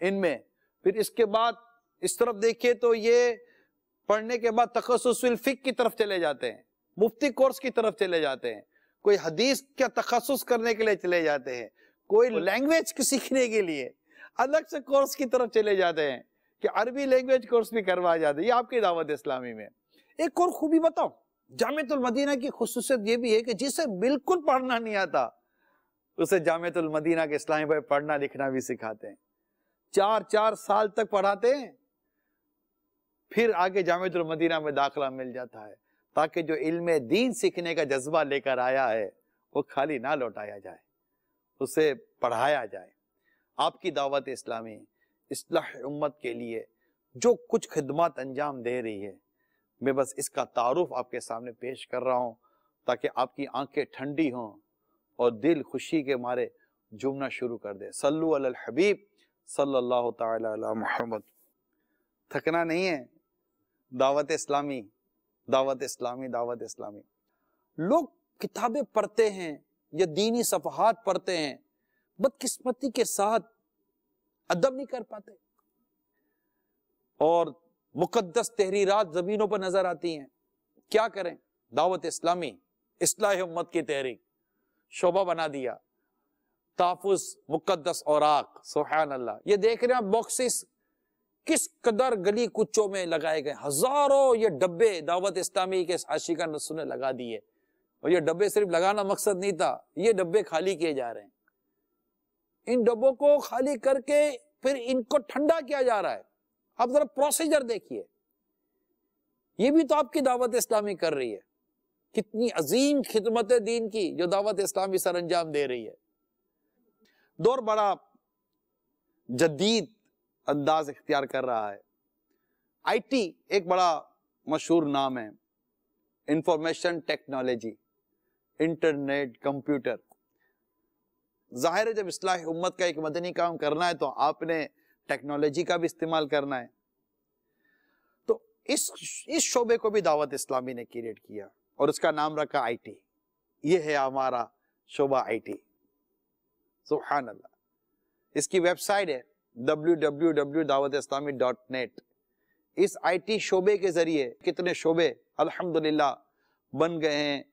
इनमें फिर इसके बाद इस तरफ़ देखिए तो ये पढ़ने के बाद तखसुल फिक की तरफ़ चले जाते हैं मुफ्ती कोर्स की तरफ़ चले जाते हैं कोई हदीस का तखसुस करने के लिए चले जाते हैं कोई लैंग्वेज सीखने के लिए अलग से कोर्स की तरफ़ चले जाते हैं कि अरबी लैंग्वेज कोर्स भी करवाया जाता है। ये आपकी दावत इस्लामी में। एक और खूबी बताओ जामतुल मदीना की खसूसियत ये भी है कि जिसे बिल्कुल पढ़ना नहीं आता उसे जामतुल मदीना के इस्लामी भाई पढ़ना लिखना भी सिखाते हैं। चार चार साल तक पढ़ाते हैं, फिर आगे जामतुल मदीना में दाखला मिल जाता है, ताकि जो इल्म दीन सीखने का जज्बा लेकर आया है, वो खाली ना लौटाया जाए, उसे पढ़ाया जाए। आपकी दावत इस्लामी, इसलाह उम्मत के लिए जो कुछ खिदमत अंजाम दे रही है, मैं बस इसका तारुफ आपके सामने पेश कर रहा हूँ, ताकि आपकी आँखें ठंडी हों और दिल खुशी के मारे जुमना शुरू कर दे। सल्लु अल हबीब। सल्लल्लाहु ताला मोहम्मद। थकना नहीं है? दावत इस्लामी दावत इस्लामी दावत इस्लामी। लोग किताबें पढ़ते हैं, या दीनी सफहात पढ़ते हैं, बदकिस्मती के साथ अदब नहीं कर पाते। और मुकद्दस तहरीरात जमीनों पर नज़र आती हैं। क्या करें? दावत इस्लामी इसलाह उम्मत की तहरीक। शोभा बना दिया। ताफुज मुकद्दस औराक सुहान अल्लाह ये देख रहे हैं बॉक्सेस किस कदर गली कुच्चों में लगाए गए हज़ारों ये डब्बे दावत इस्लामी के आशिका नस्सों ने लगा दिए। और ये डब्बे सिर्फ़ लगाना मकसद नहीं था, ये डब्बे खाली किए जा रहे हैं। इन डब्बों को खाली करके फिर इनको ठंडा किया जा रहा है। आप जरा प्रोसीजर देखिए। ये भी तो आपकी दावत इस्लामी कर रही है। कितनी अजीम खिदमत दीन की जो दावत इस्लामी सर अंजाम दे रही है। दौर बड़ा जदीद अंदाज इख्तियार कर रहा है। आईटी एक बड़ा मशहूर नाम है। इंफॉर्मेशन टेक्नोलॉजी इंटरनेट कंप्यूटर ज़ाहिर है, जब इसलाह उम्मत का एक मदनी काम करना है तो आपने टेक्नोलॉजी का भी इस्तेमाल करना है। तो इस इस शोबे को भी दावत इस्लामी ने क्रिएट किया और उसका नाम रखा आईटी ये है हमारा शोबा आईटी सुहान अल्लाह इसकी वेबसाइट है www.dawatislami.net इस आईटी शोबे के ज़रिए कितने शोबे, अल्हम्दुलिल्लाह, बन गए हैं,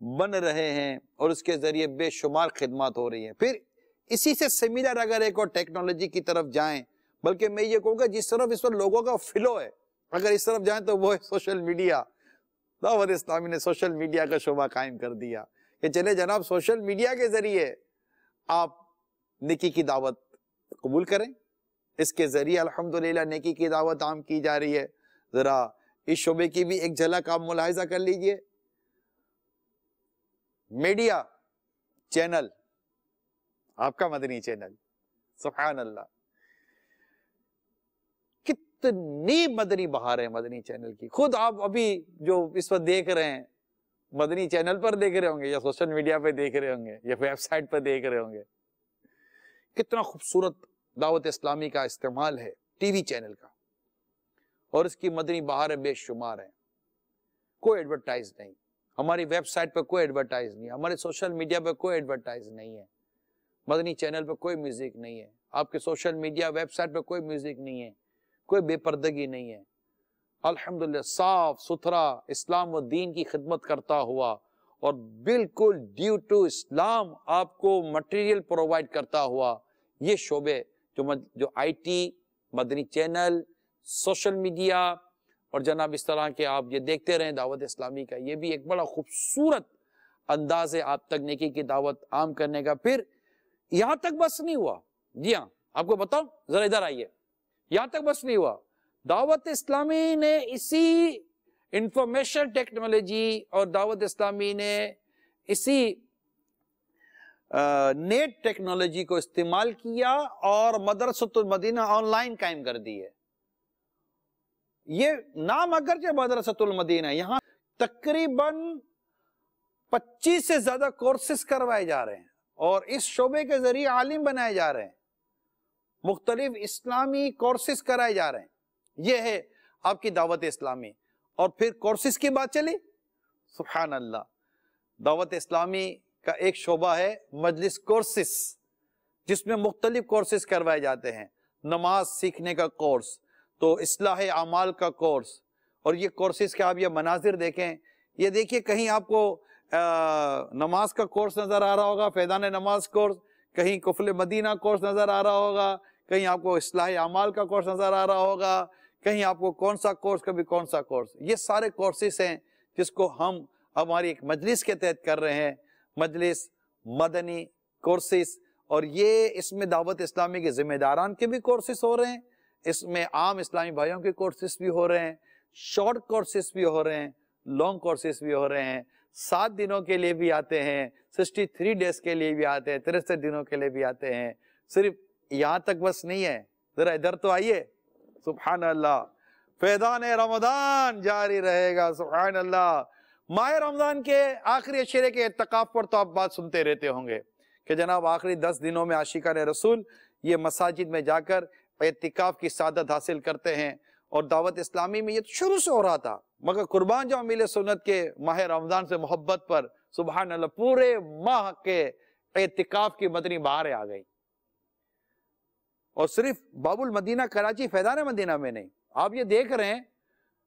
बन रहे हैं और उसके ज़रिए बेशुमार खिदमत हो रही है। फिर इसी से सिमिलर अगर एक और टेक्नोलॉजी की तरफ़ जाएँ, बल्कि मैं ये कहूँगा जिस तरफ़ इस पर लोगों का फिलो है, अगर इस तरफ़ जाएँ तो वो है सोशल मीडिया दावत इस्लामी ने सोशल मीडिया का शोभा कायम कर दिया। कि चले जनाब सोशल मीडिया के ज़रिए आप निकी की दावत कबूल करें। इसके ज़रिए अल्हम्दुलिल्लाह नेकी की दावत आम की जा रही है। जरा इस शोबे की भी एक झलक आप मुलाहिजा कर लीजिए। मीडिया चैनल, आपका मदनी चैनल सुबहान अल्लाह कितनी मदनी बहार है मदनी चैनल की। खुद आप अभी जो इस वक्त देख रहे हैं, मदनी चैनल पर देख रहे होंगे या सोशल मीडिया पर देख रहे होंगे या वेबसाइट पर देख रहे होंगे। कितना खूबसूरत दावत इस्लामी का इस्तेमाल है टीवी चैनल का। और इसकी मदनी बहार बेशुमार है। कोई एडवर्टाइज नहीं। हमारी वेबसाइट पर कोई एडवर्टाइज नहीं हमारे सोशल मीडिया पर कोई एडवर्टाइज नहीं है। मदनी चैनल पर कोई म्यूज़िक नहीं है। आपके सोशल मीडिया वेबसाइट पर कोई म्यूज़िक नहीं है। कोई बेपर्दगी नहीं है। अल्हम्दुलिल्लाह साफ़ सुथरा इस्लाम व दीन की खिदमत करता हुआ और बिल्कुल ड्यू टू इस्लाम आपको मटेरियल प्रोवाइड करता हुआ ये शोबे जो मद, जो IT Madani channel social media और जनाब इस तरह के आप ये देखते रहें दावत इस्लामी का। ये भी एक बड़ा खूबसूरत अंदाज है आप तक नेकी की दावत आम करने का। फिर यहाँ तक बस नहीं हुआ। जी हाँ आपको बताओ जरा इधर आइए। यहाँ तक बस नहीं हुआ। दावत इस्लामी ने इसी इंफॉर्मेशन टेक्नोलॉजी और दावत इस्लामी ने इसी नेट टेक्नोलॉजी को इस्तेमाल किया और मदरसतुल मदीना ऑनलाइन कायम कर दी है। ये नाम अगरचे मदरसतुल मदीना, यहाँ तकरीबन 25 से ज़्यादा कोर्सेस करवाए जा रहे हैं और इस शोबे के ज़रिए आलिम बनाए जा रहे हैं। मुख्तलिफ़ इस्लामी कोर्सेज कराए जा रहे हैं। यह है आपकी दावत इस्लामी। और फिर कोर्सेज की बात चली। सुबहान अल्लाह दावत इस्लामी का एक शोबा है मजलिस कोर्सेस जिसमें मुख्तलिफ़ कोर्सेज करवाए जाते हैं। नमाज़ सीखने का कोर्स तो इसलाह अमाल का कोर्स और ये कोर्सेज के आप ये मनाजिर देखें। ये देखिए कहीं आपको आ, नमाज़ का कोर्स नज़र आ रहा होगा फैदान नमाज़ कोर्स कहीं कुफल मदीना कोर्स नज़र आ रहा होगा कहीं आपको इसलाह अमाल का कोर्स नज़र आ रहा होगा कहीं आपको कौन सा कोर्स, कभी कौन सा कोर्स? ये सारे कोर्सेज हैं जिसको हम हमारी एक मजलिस के तहत कर रहे हैं। मजलिस, मदनी कोर्सेज और ये इसमें दावत इस्लामी के जिम्मेदारान के भी कोर्सेज हो रहे हैं। इसमें आम इस्लामी भाइयों के कोर्सेस भी हो रहे हैं। शॉर्ट कोर्सेज भी हो रहे हैं, लॉन्ग कोर्सेज भी हो रहे हैं। सात दिनों के लिए भी आते हैं सिक्सटी थ्री डेज़ के लिए भी आते हैं, तिरसठ दिनों के लिए भी आते हैं। सिर्फ़ यहाँ तक बस नहीं है। जरा इधर तो आइए। सुबहान अल्लाह फैदान रमदान जारी रहेगा सुबहान अल्लाह माह रमज़ान के आखिरी अशरे के इतकाफ पर तो आप बात सुनते रहते होंगे कि जनाब आखिरी दस दिनों में आशिका ने रसूल ये मसाजिद में जाकर एतिकाफ की सादत हासिल करते हैं और दावत इस्लामी में ये तो शुरू से हो रहा था, मगर कुर्बान जाओ मिले सुन्नत के माह रमज़ान से मोहब्बत पर सुबह अल्लाह पूरे माह के एतिकाफ की मदनी बाहर आ गई। और सिर्फ़ बाबुल मदीना, कराची फैदान मदीना में नहीं। आप ये देख रहे हैं,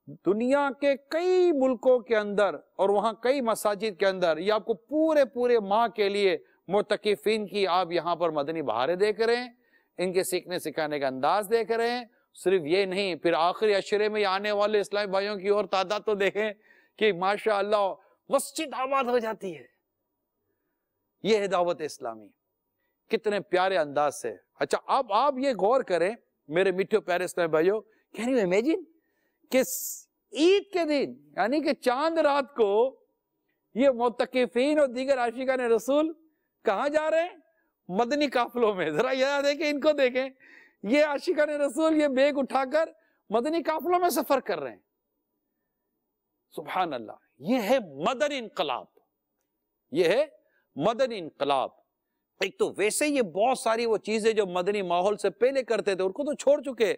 दुनिया के कई मुल्कों के अंदर और वहाँ कई मसाजिद के अंदर, ये आपको पूरे पूरे माह के लिए मोतकीफिन की आप यहाँ पर मदनी बहारें देख रहे हैं, इनके सीखने सिखाने का अंदाज देख रहे हैं। सिर्फ़ ये नहीं, फिर आखिरी अशरे में आने वाले इस्लामी भाइयों की और तादाद तो देखें कि माशा मस्जिद आबाद हो जाती है। ये है दावत इस्लामी। कितने प्यारे अंदाज से। अच्छा अब आप ये गौर करें, मेरे मिठे प्यारे इस्लामी भाइयों कैन यू इमेजिन कि ईद के दिन, यानी कि चाँद रात को, ये मोतकीफीन और दीगर आशिका ने रसूल कहा जा रहे हैं? मदनी काफलों में। जरा यह देखें, इनको देखें। ये आशिका ने रसूल, ये बेग उठाकर मदनी काफलों में सफ़र कर रहे हैं। सुबहान अल्लाह, ये है मदन इनकलाब। ये है मदन इनकलाब। एक तो वैसे ये बहुत सारी वो चीज़ें जो मदनी माहौल से पहले करते थे, उनको तो छोड़ चुके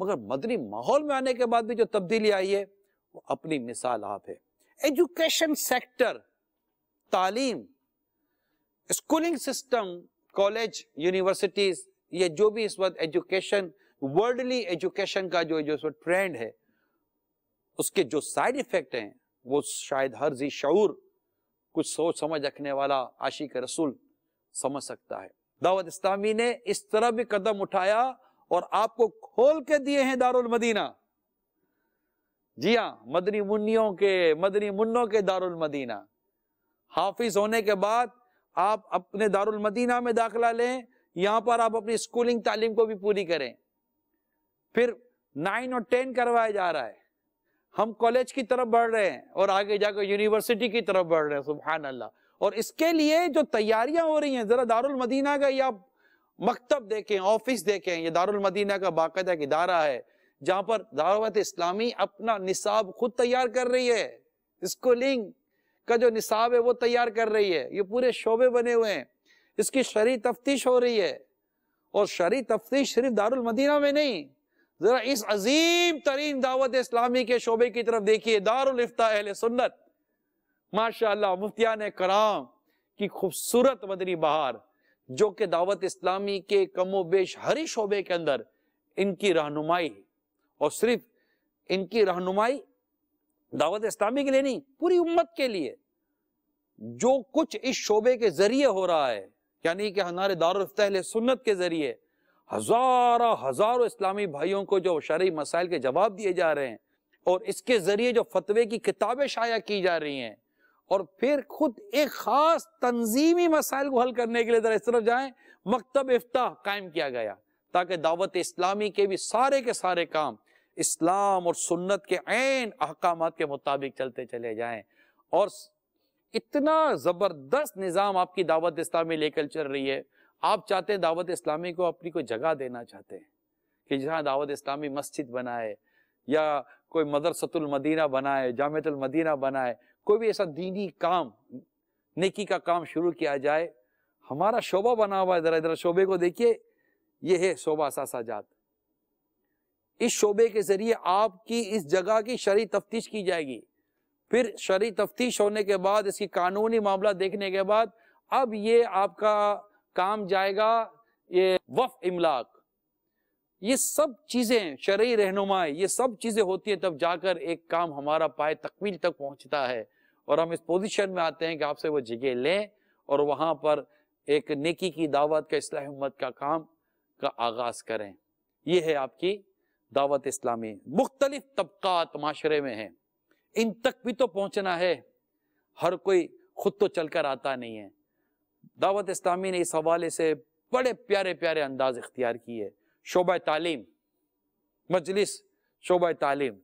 मगर मदनी माहौल में आने के बाद भी जो तब्दीली आई है, वो अपनी मिसाल आप है। एजुकेशन सेक्टर, तालीम, स्कूलिंग सिस्टम, कॉलेज, यूनिवर्सिटीज, ये जो भी इस वक्त एजुकेशन, वर्ल्डली एजुकेशन का जो जो ट्रेंड है, उसके जो साइड इफ़ेक्ट हैं, वो शायद हर जी शूर कुछ सोच समझ रखने वाला आशिक रसूल समझ सकता है। दावत इस्लामी ने इस तरह भी कदम उठाया और आपको खोल के दिए हैं दारुल मदीना। जी हाँ मदनी मुन्नियों के, मदनी मुन्नों के दारुल मदीना। हाफिज होने के बाद आप अपने दारुल मदीना में दाखिला लें, यहाँ पर आप अपनी स्कूलिंग तालीम को भी पूरी करें। फिर नाइन और टेन करवाया जा रहा है। हम कॉलेज की तरफ़ बढ़ रहे हैं और आगे जाकर यूनिवर्सिटी की तरफ़ बढ़ रहे हैं सुबहान अल्लाह। और इसके लिए जो तैयारियाँ हो रही हैं, जरा दारुल मदीना का या मकतब देखें, ऑफ़िस देखें, ये दारुल मदीना का बाकायदा इदारा है, जहाँ पर दावत इस्लामी अपना निसाब खुद तैयार कर रही है। स्कूलिंग का जो निसाब है, वो तैयार कर रही है। ये पूरे शोबे बने हुए हैं। इसकी शरी तफ्तीश हो रही है। और शरी तफ्तीश सिर्फ़ दारुल मदीना में नहीं, जरा इस अजीम तरीन दावत इस्लामी के शोबे की तरफ़ देखिए, दारुल इफ्ता सुन्नत। माशा मुफ्तियान कराम की खूबसूरत मदनी बहार, जो कि दावत इस्लामी के कमो बेश हरी शोबे के अंदर इनकी रहनुमाई और सिर्फ़ इनकी रहनुमाई दावत इस्लामी के लिए नहीं, पूरी उम्मत के लिए। जो कुछ इस शोबे के ज़रिए हो रहा है, यानी कि हमारे दारुल सुन्नत के ज़रिए, हज़ारों हज़ारों इस्लामी भाइयों को जो शरी मसाइल के जवाब दिए जा रहे हैं, और इसके ज़रिए जो फतवे की किताबें शाया की जा रही हैं और फिर खुद एक खास तंजीमी मसाइल को हल करने के लिए जरा इस तरफ़ जाए। मकतब इफ्ता कायम किया गया, ताकि दावत इस्लामी के भी सारे के सारे काम इस्लाम और सुन्नत के ऐन अहकाम के मुताबिक चलते चले जाएँ। और इतना ज़बरदस्त निज़ाम आपकी दावत इस्लामी लेकर चल रही है। आप चाहते हैं दावत इस्लामी को अपनी कोई जगह देना चाहते हैं? कि जहाँ दावत इस्लामी मस्जिद बनाए या कोई मदरसतुल मदीना बनाए जामतुल मदीना बनाए कोई भी ऐसा दीनी काम, नेकी का काम शुरू किया जाए, हमारा शोभा बना हुआ जरा इधर शोभे को देखिए यह है शोभा सासाजात इस शोबे के ज़रिए आपकी, इस जगह की शरी तफ्तीश की जाएगी। फिर शरी तफ्तीश होने के बाद, इसकी कानूनी मामला देखने के बाद, अब ये आपका काम जाएगा, ये वफ इमलाक। ये सब चीज़ें शरई रहनुमाई, ये सब चीज़ें होती है, तब जाकर एक काम हमारा पाए तकमील तक पहुँचता है। और हम इस पोजीशन में आते हैं कि आपसे वो जगह लें और वहाँ पर एक नेकी की दावत का इसलाह उम्मत का काम का आगाज़ करें। ये है आपकी दावत इस्लामी। मुख्तलिफ़ तबकात माशरे में है। इन तक भी तो पहुँचना है। हर कोई खुद तो चलकर आता नहीं है। दावत इस्लामी ने इस हवाले से बड़े प्यारे प्यारे अंदाज इख्तियार किए शोबा तालीम, मजलिस शोबा तालीम।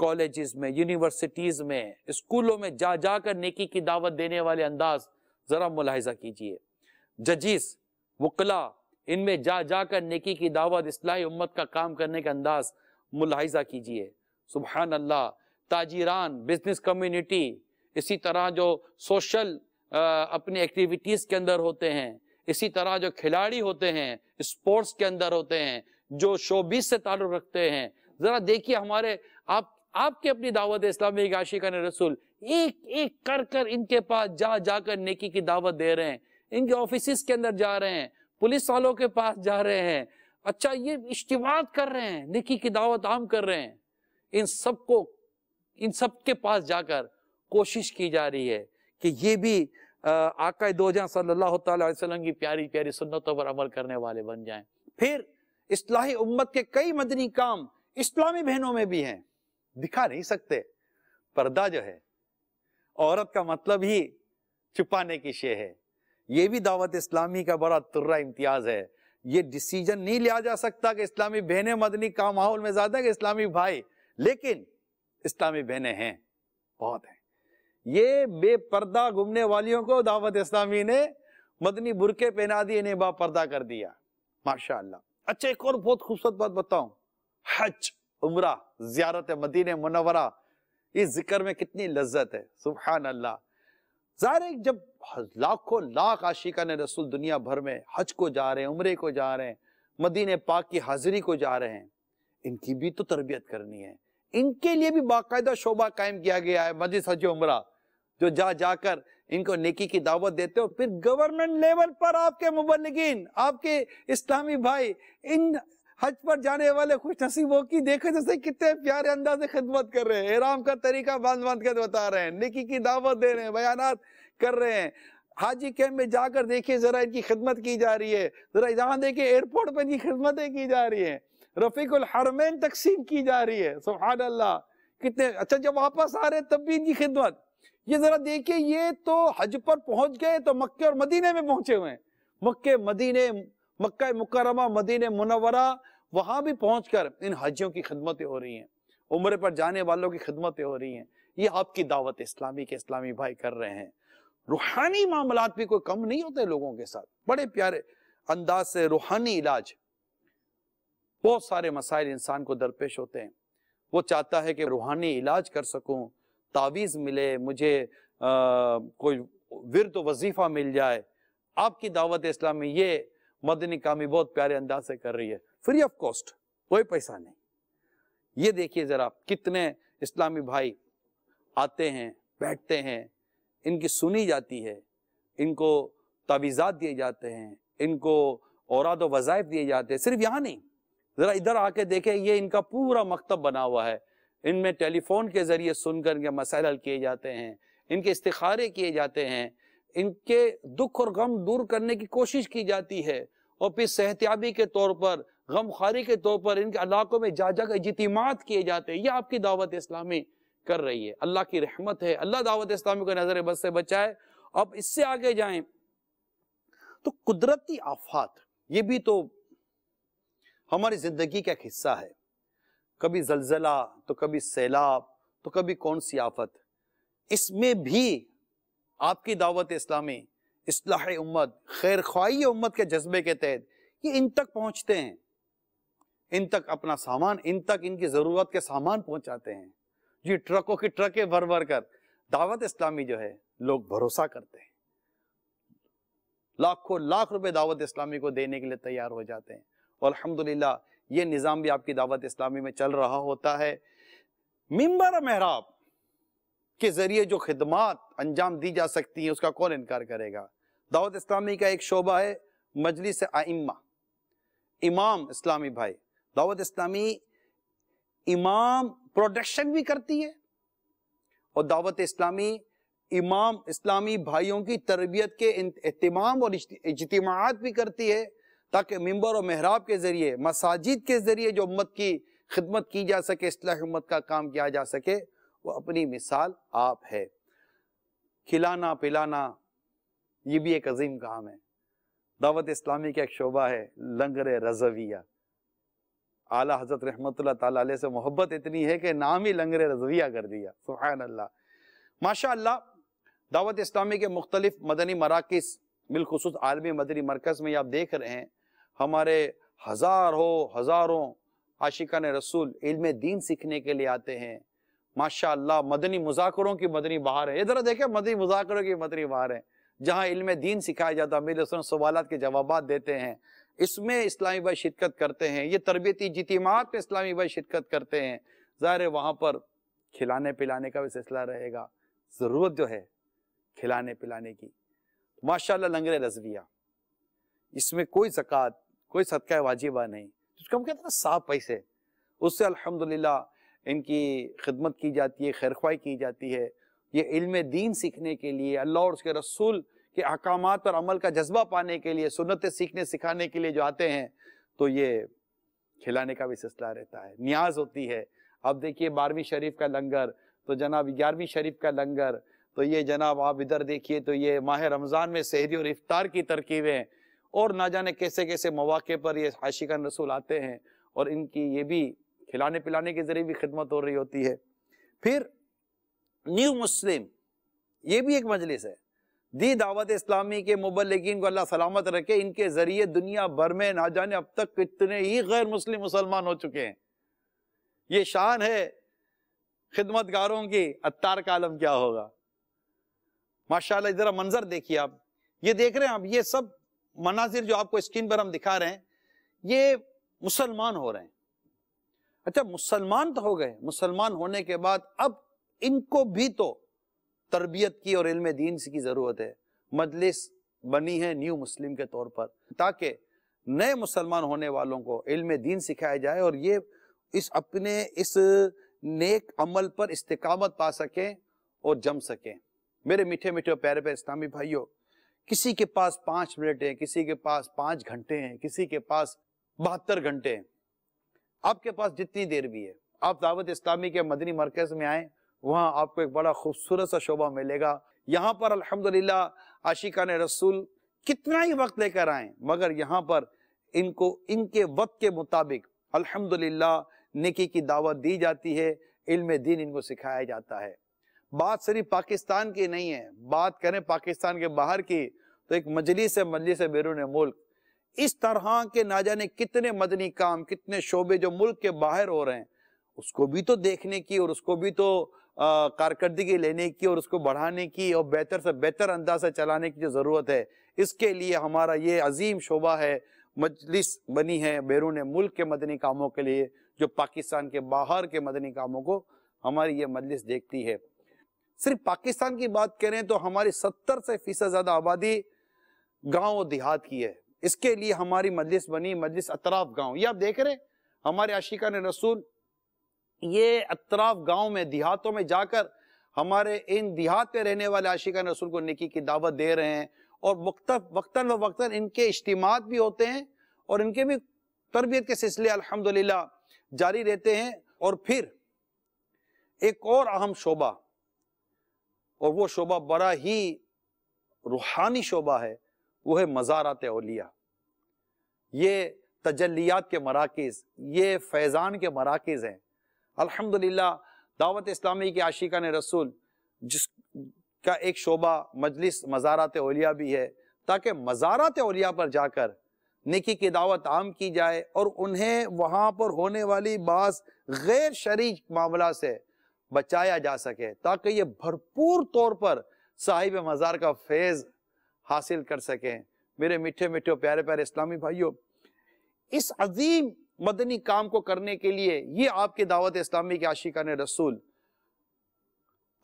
कॉलेजेस में यूनिवर्सिटीज में, स्कूलों में जा, जाकर नेकी की दावत देने वाले अंदाज जरा मुलाहिजा कीजिए। जजिस, वकला, इनमें जा, जाकर नेकी की दावत, इसलाही उम्मत का काम करने का अंदाज मुलाहिजा कीजिए। सुबहान अल्लाह ताजिरान बिज़नेस कम्युनिटी इसी तरह जो सोशल अपनी एक्टिविटीज़ के अंदर होते हैं, इसी तरह जो खिलाड़ी होते हैं स्पोर्ट्स के अंदर होते हैं, जो शोबीस से ताल्लुक रखते हैं, जरा देखिए हमारे आपके अपनी दावत इस्लामी आशिका ने रसूल। एक एक कर कर इनके पास जा, जाकर नेकी की दावत दे रहे हैं। इनके ऑफ़िस के अंदर जा रहे हैं। पुलिस वालों के पास जा रहे हैं। अच्छा ये इश्तिवाद कर रहे हैं, नेकी की दावत आम कर रहे हैं। इन सबको, इन सब के पास जाकर कोशिश की जा रही है कि ये भी आका दो सल्लल्लाहु अलैहि वसल्लम की प्यारी प्यारी सुन्नतों पर अमल करने वाले बन जाएँ। फिर इस्लाही उम्मत के कई मदनी काम इस्लामी बहनों में भी हैं। दिखा नहीं सकते। पर्दा जो है, औरत का मतलब ही छुपाने की शे है। ये भी दावत इस्लामी का बड़ा तुर्रा इम्तियाज़ है। ये डिसीज़न नहीं लिया जा सकता कि इस्लामी बहने मदनी का माहौल में ज़्यादा कि इस्लामी भाई। लेकिन इस्लामी बहने हैं, बहुत हैं। ये बेपर्दा घूमने वालियों को दावत इस्लामी ने मदनी बुरके पहना दिए, इन्हें बा पर्दा कर दिया। माशा अच्छा एक और बहुत खूबसूरत बात बताऊँ। हज। उमरा, जियारत मदीने मुनवरा इस ज़िक्र में कितनी लज्जत है। सुबहान अल्लाह ज़ाहिर जब लाखों, लाख आशिका ने रसूल दुनिया भर में हज को जा रहे हैं, उम्रे को जा रहे हैं, मदीने पाक की हाजिरी को जा रहे हैं, इनकी भी तो तरबियत करनी है। इनके लिए भी बाकायदा शोभा कायम किया गया है, मजिद हज उम्र, जो जा, जाकर इनको नेकी की दावत देते हो, फिर गवर्नमेंट लेवल पर आपके मुबलगिन आपके इस्लामी भाई, इन हज पर जाने वाले खुश नसीबों की देखे जैसे कितने प्यारे अंदाज से खिदमत कर रहे हैं। इराम का तरीका बाँध बाँध कर बता रहे हैं, नेकी की दावत दे रहे हैं बयान कर रहे हैं। हाजी कैम्प में जाकर देखिए जरा इनकी खिदमत की जा रही है, जरा जहाँ देखिए एयरपोर्ट पर इनकी खिदमतें की जा रही है। रफीकुल हरमैन तकसीम की जा रही है सुबहान अल्लाह कितने अच्छा जब वापस आ रहे तब भी इनकी खिदमत। ये जरा देखिए, ये तो हज पर पहुँच गए तो मक्के और मदीने में पहुँचे हुए हैं। मक्के, मदीने मक्का मुकरमा मदीन मुनवरा वहाँ भी पहुंचकर इन हजियों की खिदमतें हो रही हैं। उम्र पर जाने वालों की खिदमतें हो रही हैं। ये आपकी दावत इस्लामी के इस्लामी भाई कर रहे हैं। रूहानी मामला भी कोई कम नहीं होते लोगों के साथ। बड़े प्यारे अंदाज से रूहानी इलाज। बहुत सारे मसाइल इंसान को दरपेश होते हैं। वो चाहता है कि रूहानी इलाज कर सकूँ तावीज़ मिले मुझे आ, कोई विरत वजीफ़ा मिल जाए। आपकी दावत इस्लामी ये मदनी कामी बहुत प्यारे अंदाज से कर रही है। फ्री ऑफ़ कॉस्ट कोई पैसा नहीं। ये देखिए जरा कितने इस्लामी भाई आते हैं, बैठते हैं, इनकी सुनी जाती है, इनको तावीज़ात दिए जाते हैं, इनको औराद वज़ाइफ दिए जाते हैं, सिर्फ़ यहाँ नहीं। ज़रा इधर आके देखें, ये इनका पूरा मकतब बना हुआ है। इनमें टेलीफोन के ज़रिए सुनकर इनके मसाइल हल किए जाते हैं, इनके इस्तारे किए जाते हैं, इनके दुख और गम दूर करने की कोशिश की जाती है। और फिर सेहतियाबी के तौर पर गम खारी के तौर पर इनके इलाकों में जा जाकर इजतमात किए जाते हैं। ये आपकी दावत इस्लामी कर रही है। अल्लाह की रहमत है। अल्लाह दावत इस्लामी को नज़र बस से बचाए। अब इससे आगे जाए। तो कुदरती आफात, ये भी तो हमारी ज़िंदगी का एक हिस्सा है। कभी जलजला तो कभी सैलाब तो कभी कौन सी आफत। इसमें भी आपकी दावत इस्लामी इसलाह उम्मत खैर ख्वाही उम्मत के जज्बे के तहत, ये इन तक पहुँचते हैं। इन तक अपना सामान, इन तक इनकी ज़रूरत के सामान पहुंचाते हैं। जी, ट्रकों की ट्रकें भर भर कर, दावत इस्लामी जो है, लोग भरोसा करते हैं। लाखों, लाख रुपए दावत इस्लामी को देने के लिए तैयार हो जाते हैं। और अल्हम्दुलिल्लाह, ये निज़ाम भी आपकी दावत इस्लामी में चल रहा होता है। मिंबर महराब के ज़रिए जो खिदमात अंजाम दी जा सकती हैं, उसका कौन इनकार करेगा? दावत इस्लामी का एक शोबा है, मजलिस आइम्मा। इमाम इस्लामी भाई दावत इस्लामी इमाम प्रोडक्शन भी करती है और दावत इस्लामी इमाम इस्लामी भाइयों की तरबियत के अहतमाम और इज्तमात भी करती है, ताकि मिंबर और महराब के ज़रिए, मसाजिद के ज़रिए जो उम्मत की खिदमत की जा सके, इसलाह उम्मत का काम किया जा सके वो अपनी मिसाल आप है। खिलाना पिलाना, ये भी एक अजीम काम है। दावत इस्लामी का एक शोबा है, लंगर रजविया। आला हज़रत रहमत ताला से मोहब्बत इतनी है कि नाम ही लंगर रजविया कर दिया। सुहान अल्लाह माशा दावत इस्लामी के मुख्तलिफ़ मदनी मराकज़, बिलखसूस आलमी मदनी मरकज़ में आप देख रहे हैं, हमारे हज़ारों हज़ारों आशिका रसूल इल्म दीन सीखने के लिए आते हैं। माशा मदनी मुजाकरों की मदनी बहार है। इधर देखे, मदनी मुजाकरों की मदनी बहार है, जहाँ इल्म दीन सिखाया जाता है। मेरे सवाल के जवाब देते हैं, इसमें इस्लामी भाई शिरकत करते हैं, ये तरबियती जितिमात में इस्लामी भाई शिरकत करते हैं। ज़ाहिर है, वहाँ पर खिलाने पिलाने का भी सिलसिला रहेगा, ज़रूरत जो है खिलाने पिलाने की। माशाल्लाह, लंगर रजविया, इसमें कोई जक़ात, कोई सदका वाजिबा नहीं। हम कहते हैं साफ़ पैसे। उससे अल्हम्दुलिल्लाह इनकी खिदमत की जाती है खैरख्वाई की जाती है। ये इल्म दीन सीखने के लिए, अल्लाह और उसके रसूल के अहकाम पर अमल का जज्बा पाने के लिए, सुन्नत सीखने, सिखाने के लिए जो आते हैं तो ये खिलाने का भी सिलसिला रहता है। न्याज होती है। अब देखिए बारहवीं शरीफ का लंगर तो जनाब ग्यारहवीं शरीफ का लंगर तो ये जनाब आप इधर देखिए तो ये माह रमज़ान में शहरी और इफ्तार की तरकीबें और ना जाने कैसे कैसे मौाक़े पर ये आशिका रसूल आते हैं, और इनकी ये भी खिलाने पिलाने के ज़रिए भी खिदमत हो रही होती है। फिर न्यू मुस्लिम, ये भी एक मजलिस है। दी दावत इस्लामी के मुबलगिन को अल्लाह सलामत रखे, इनके ज़रिए दुनिया भर में ना जाने अब तक कितने ही गैर मुस्लिम मुसलमान हो चुके हैं। ये शान है खिदमतगारों की, अत्तार का आलम क्या होगा? माशाल्लाह, जरा मंजर देखिए आप। ये देख रहे हैं आप, ये सब मनाजिर जो आपको स्क्रीन पर हम दिखा रहे हैं, ये मुसलमान हो रहे हैं। अच्छा मुसलमान तो हो गए। मुसलमान होने के बाद अब इनको भी तो तरबियत की और इल्म दीन की ज़रूरत है। मजलिस बनी है न्यू मुस्लिम के तौर पर, ताकि नए मुसलमान होने वालों को इल्म दीन सिखाया जाए और ये इस अपने इस नेक अमल पर इस्तेकामत पा सकें और जम सकें। मेरे मीठे मीठे प्यारे पे इस्लामी भाइयों, किसी के पास पाँच मिनट है किसी के पास पाँच घंटे हैं, किसी के पास बहत्तर घंटे हैं आपके पास जितनी देर भी है। आप दावत इस्लामी के मदनी मरकज में आए, वहाँ आपको एक बड़ा खूबसूरत सा शोभा मिलेगा। यहाँ पर अल्हम्दुलिल्लाह आशिका ने रसूल कितना ही वक्त लेकर आए, मगर यहाँ पर इनको, इनके वक्त के मुताबिक अल्हम्दुलिल्लाह नेकी की दावत दी जाती है, इल्म दीन इनको सिखाया जाता है। बात सिर्फ़ पाकिस्तान की नहीं है, बात करें पाकिस्तान के बाहर की तो एक मजलिस है, मजलिस बैरून मुल्क। इस तरह के ना जाने कितने मदनी काम, कितने शोबे जो मुल्क के बाहर हो रहे हैं, उसको भी तो देखने की और उसको भी तो कारकर्दगी लेने की और उसको बढ़ाने की और बेहतर से बेहतर अंदाज से चलाने की जो ज़रूरत है, इसके लिए हमारा ये अजीम शोबा है, मजलिस बनी है बैरून मुल्क के मदनी कामों के लिए, जो पाकिस्तान के बाहर के मदनी कामों को हमारी ये मजलिस देखती है। सिर्फ़ पाकिस्तान की बात करें तो हमारी सत्तर से फ़ीसद ज़्यादा आबादी गाँव देहात की है। इसके लिए हमारी मजलिस बनी मजलिस अतराफ गाँव। ये आप देख रहे हमारे आशिका ने रसूल, ये अतराफ गाँव में, देहातों में जाकर हमारे इन देहात में रहने वाले आशिका रसूल को निकी की दावत दे रहे हैं और वक्तन व वक्तन इनके इज्तिमात भी होते हैं और इनके भी तरबियत के सिलसिले अल्हम्दुलिल्लाह जारी रहते हैं। और फिर एक और अहम शोबा, और वो शोबा बड़ा ही रूहानी शोबा है। वो है मज़ारत अलिया ये तजलियात के मराकज़, ये फैज़ान के मराकज़ हैं। अल्हम्दुलिल्लाह, दावत इस्लामी के आशिका ने रसूल जिसका एक शोबा मजलिस मज़ारत अलिया भी है, ताकि मज़ारत अलिया पर जाकर नेकी की दावत आम की जाए और उन्हें वहाँ पर होने वाली बास गैर शरीक मामला से बचाया जा सके, ताकि ये भरपूर तौर पर साहिब मज़ार का फैज़ हासिल कर सकें। मेरे मीठे मीठे प्यारे प्यारे इस्लामी भाइयों, इस अजीम मदनी काम को करने के लिए ये आपकी दावत इस्लामी के आशिका ने रसूल,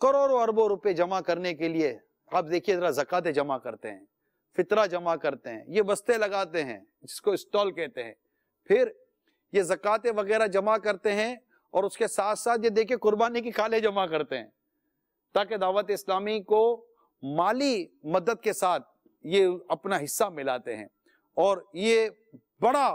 करोड़ों अरबों रुपए जमा करने के लिए, आप देखिए जरा जक़ातें जमा करते हैं, फितरा जमा करते हैं, ये बस्ते लगाते हैं, जिसको स्टॉल कहते हैं। फिर ये जक़ातें वगैरह जमा करते हैं और उसके साथ साथ ये देखिए कुर्बानी की खाले जमा करते हैं, ताकि दावत इस्लामी को माली मदद के साथ ये अपना हिस्सा मिलाते हैं। और ये बड़ा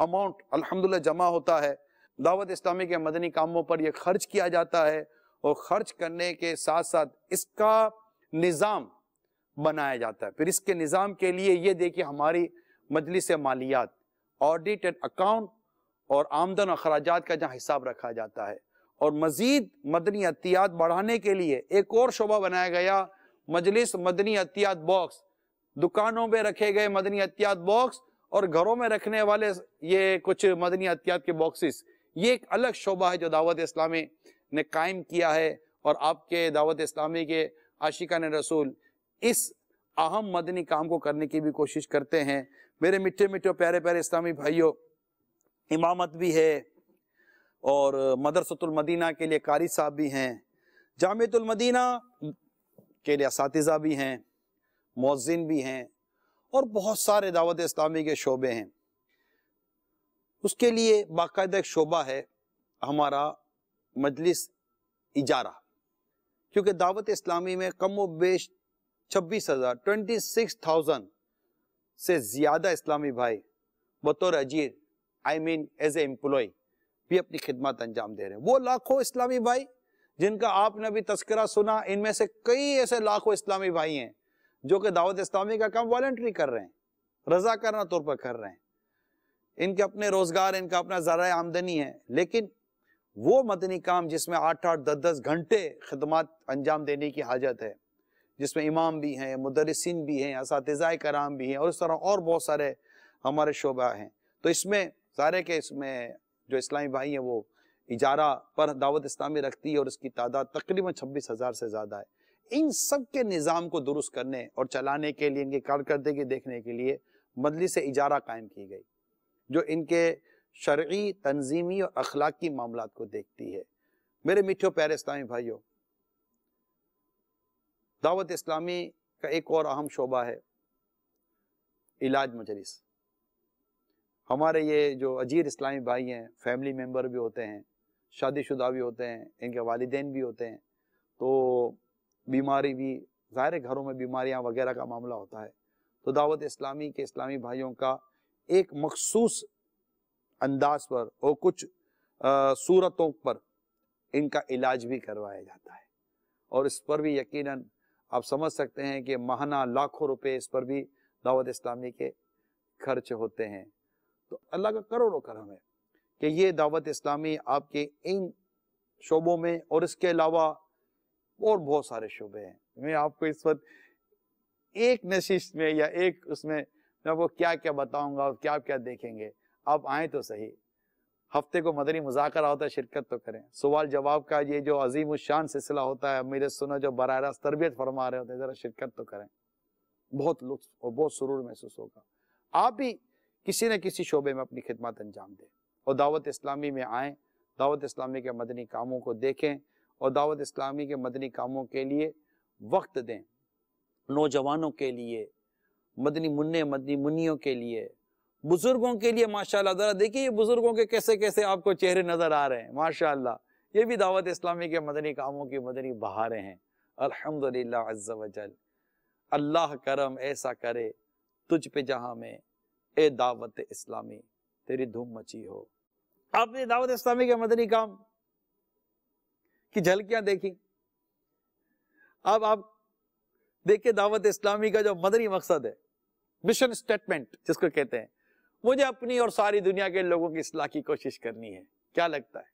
अमाउंट अल्हम्दुलिल्लाह जमा होता है। दावत इस्लामी के मदनी कामों पर यह खर्च किया जाता है और खर्च करने के साथ साथ इसका निज़ाम बनाया जाता है। फिर इसके निज़ाम के लिए ये देखिए हमारी मजलिस मालियात ऑडिटेड अकाउंट और आमदन अखराज का जहाँ हिसाब रखा जाता है। और मजीद मदनी अतियात बढ़ाने के लिए एक और शोबा बनाया गया, मजलिस मदनी अतियात बॉक्स दुकानों में रखे गए मदनी अतियात बॉक्स और घरों में रखने वाले ये कुछ मदनी अतियात के बॉक्सेस ये एक अलग शोबा है जो दावत इस्लामी ने कायम किया है और आपके दावत इस्लामी के आशिका ने रसूल इस अहम मदनी काम को करने की भी कोशिश करते हैं। मेरे मिठे मिठे प्यारे प्यारे इस्लामी भाइयों, इमामत भी है और मदरसतुल मदीना के लिए कारी साहब भी हैं, जामियतुल मदीना के लिए इस भी हैं मौजिन भी हैं और बहुत सारे दावत इस्लामी के शोबे हैं। उसके लिए बाकायदा एक शोबा है हमारा मजलिस इजारा, क्योंकि दावत इस्लामी में कम व बेश छब्बीस हज़ार, ट्वेंटी सिक्स थाउज़ेंड से ज़्यादा इस्लामी भाई, बतौर अजीर I mean as a employ भी अपनी खिदमत अंजाम दे रहे हैं। वो लाखों इस्लामी भाई जिनका आपने अभी तस्करा सुना, इनमें से कई ऐसे लाखों इस्लामी भाई हैं जो कि दावत इस्लामी का काम वॉलेंट्री कर रहे हैं, रजा करना तौर पर कर रहे हैं। इनके अपने रोज़गार, इनका अपना ज़रा आमदनी है, लेकिन वो मदनी काम जिसमें आठ आठ दस दस घंटे खदमात अंजाम देने की हाजत है, जिसमें इमाम भी हैं, मुदरसिन भी हैं इस कराम भी हैं और इस तरह और बहुत सारे हमारे शोबा हैं। तो इसमें, सारे के इसमें जो इस्लामी भाई हैं, वो इजारा पर दावत इस्लामी रखती है और इसकी तादाद तकरीबन छब्बीस हज़ार से ज़्यादा है। इन सब के निज़ाम को दुरुस्त करने और चलाने के लिए, इनकी कारकर्दगी देखने के लिए मदली से इजारा कायम की गई, जो इनके शर्गी तंजीमी और अखलाकी मामला को देखती है। मेरे मिठो प्यारे इस्लामी भाइयों, दावत इस्लामी का एक और अहम शोबा है, इलाज मजलिस। हमारे ये जो अजीर इस्लामी भाई हैं फैमिली मेंबर भी होते हैं, शादीशुदा भी होते हैं, इनके वालदेन भी होते हैं तो बीमारी भी, ज़ाहिर घरों में बीमारियाँ वगैरह का मामला होता है। तो दावत इस्लामी के इस्लामी भाइयों का एक मखसूस अंदाज पर और कुछ सूरतों पर इनका इलाज भी करवाया जाता है। और इस पर भी यकीनन आप समझ सकते हैं कि महाना लाखों रुपए इस पर भी दावत इस्लामी के खर्च होते हैं। तो अल्लाह का करोड़ों करम है कि ये दावत इस्लामी आपके इन शोबों में और इसके अलावा और बहुत सारे शोबे हैं। मैं आपको इस वक्त एक नशिश में या एक उसमें मैं आपको क्या क्या बताऊँगा और क्या क्या देखेंगे। आप आए तो सही। हफ़्ते को मदनी मुजाकर होता है, शिरकत तो करें। सवाल जवाब का ये जो अजीम शान सिलसिला होता है, मेरे सुनो जो बर रास्त तरबियत फरमा रहे होते हैं, ज़रा शिरकत तो करें। बहुत लुत्फ और बहुत सुरूर महसूस होगा। आप भी किसी न किसी शोबे में अपनी खिदमत अंजाम दें। और दावत इस्लामी में आए, दावत इस्लामी के मदनी कामों को देखें और दावत इस्लामी के मदनी कामों के लिए वक्त दें। नौजवानों के लिए, मदनी मुन्ने, मदनी मुनियों के लिए, बुज़ुर्गों के लिए माशाल्लाह, जरा देखिए ये बुज़ुर्गों के कैसे कैसे आपको चेहरे नज़र आ रहे हैं, माशाल्लाह। ये भी दावत इस्लामी के मदनी कामों की मदनी बहारें हैं। अल्हम्दुलिल्लाह अज्जा वजल अल्लाह करम ऐसा करे तुझ पे जहाँ में ए दावत इस्लामी, तेरी धूम मची हो। आपने दावत इस्लामी के मदनी काम की झलकियाँ देखी। अब आप देखिए दावत इस्लामी का जो मदनी मकसद है मिशन स्टेटमेंट जिसको कहते हैं, मुझे अपनी और सारी दुनिया के लोगों की इसलाह की कोशिश करनी है। क्या लगता है?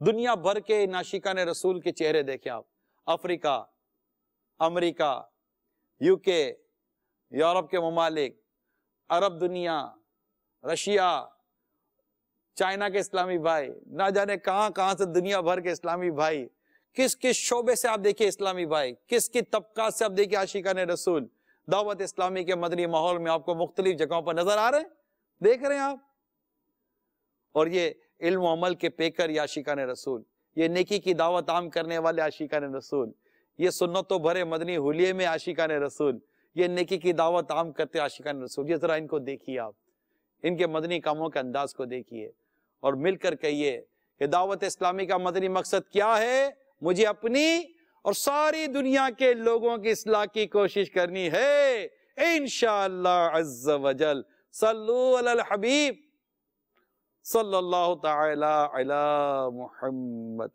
दुनिया भर के नाशिका ने रसूल के चेहरे देखे आप। अफ्रीका, अमेरिका यूके यूरोप के ममालिक अरब दुनिया, रशिया, चाइना के इस्लामी भाई, ना जाने कहाँ कहाँ से दुनिया भर के इस्लामी भाई किस किस शोबे से आप देखिए इस्लामी भाई किस किस तबका से आप देखिए आशिका ने रसूल, दावत इस्लामी के मदनी माहौल में आपको मुख्तलिफ़ जगहों पर नज़र आ रहे हैं। देख रहे हैं आप। और ये इल्म के पेकर या ने रसूल, ये नेकी की दावत आम करने वाले आशिका ने रसूल, ये सुन्नतों भरे मदनी हुलिये में आशिका ने रसूल ये नेकी की दावत आम करते आशिकान रसूल, ये जरा इनको देखिए आप। इनके मदनी कामों के अंदाज को देखिए और मिलकर कहिए कि दावत इस्लामी का मदनी मकसद क्या है? मुझे अपनी और सारी दुनिया के लोगों की इसलाह की कोशिश करनी है। सल्लु अलल हबीब। सल्लल्लाहु तआला अला मुहम्मद।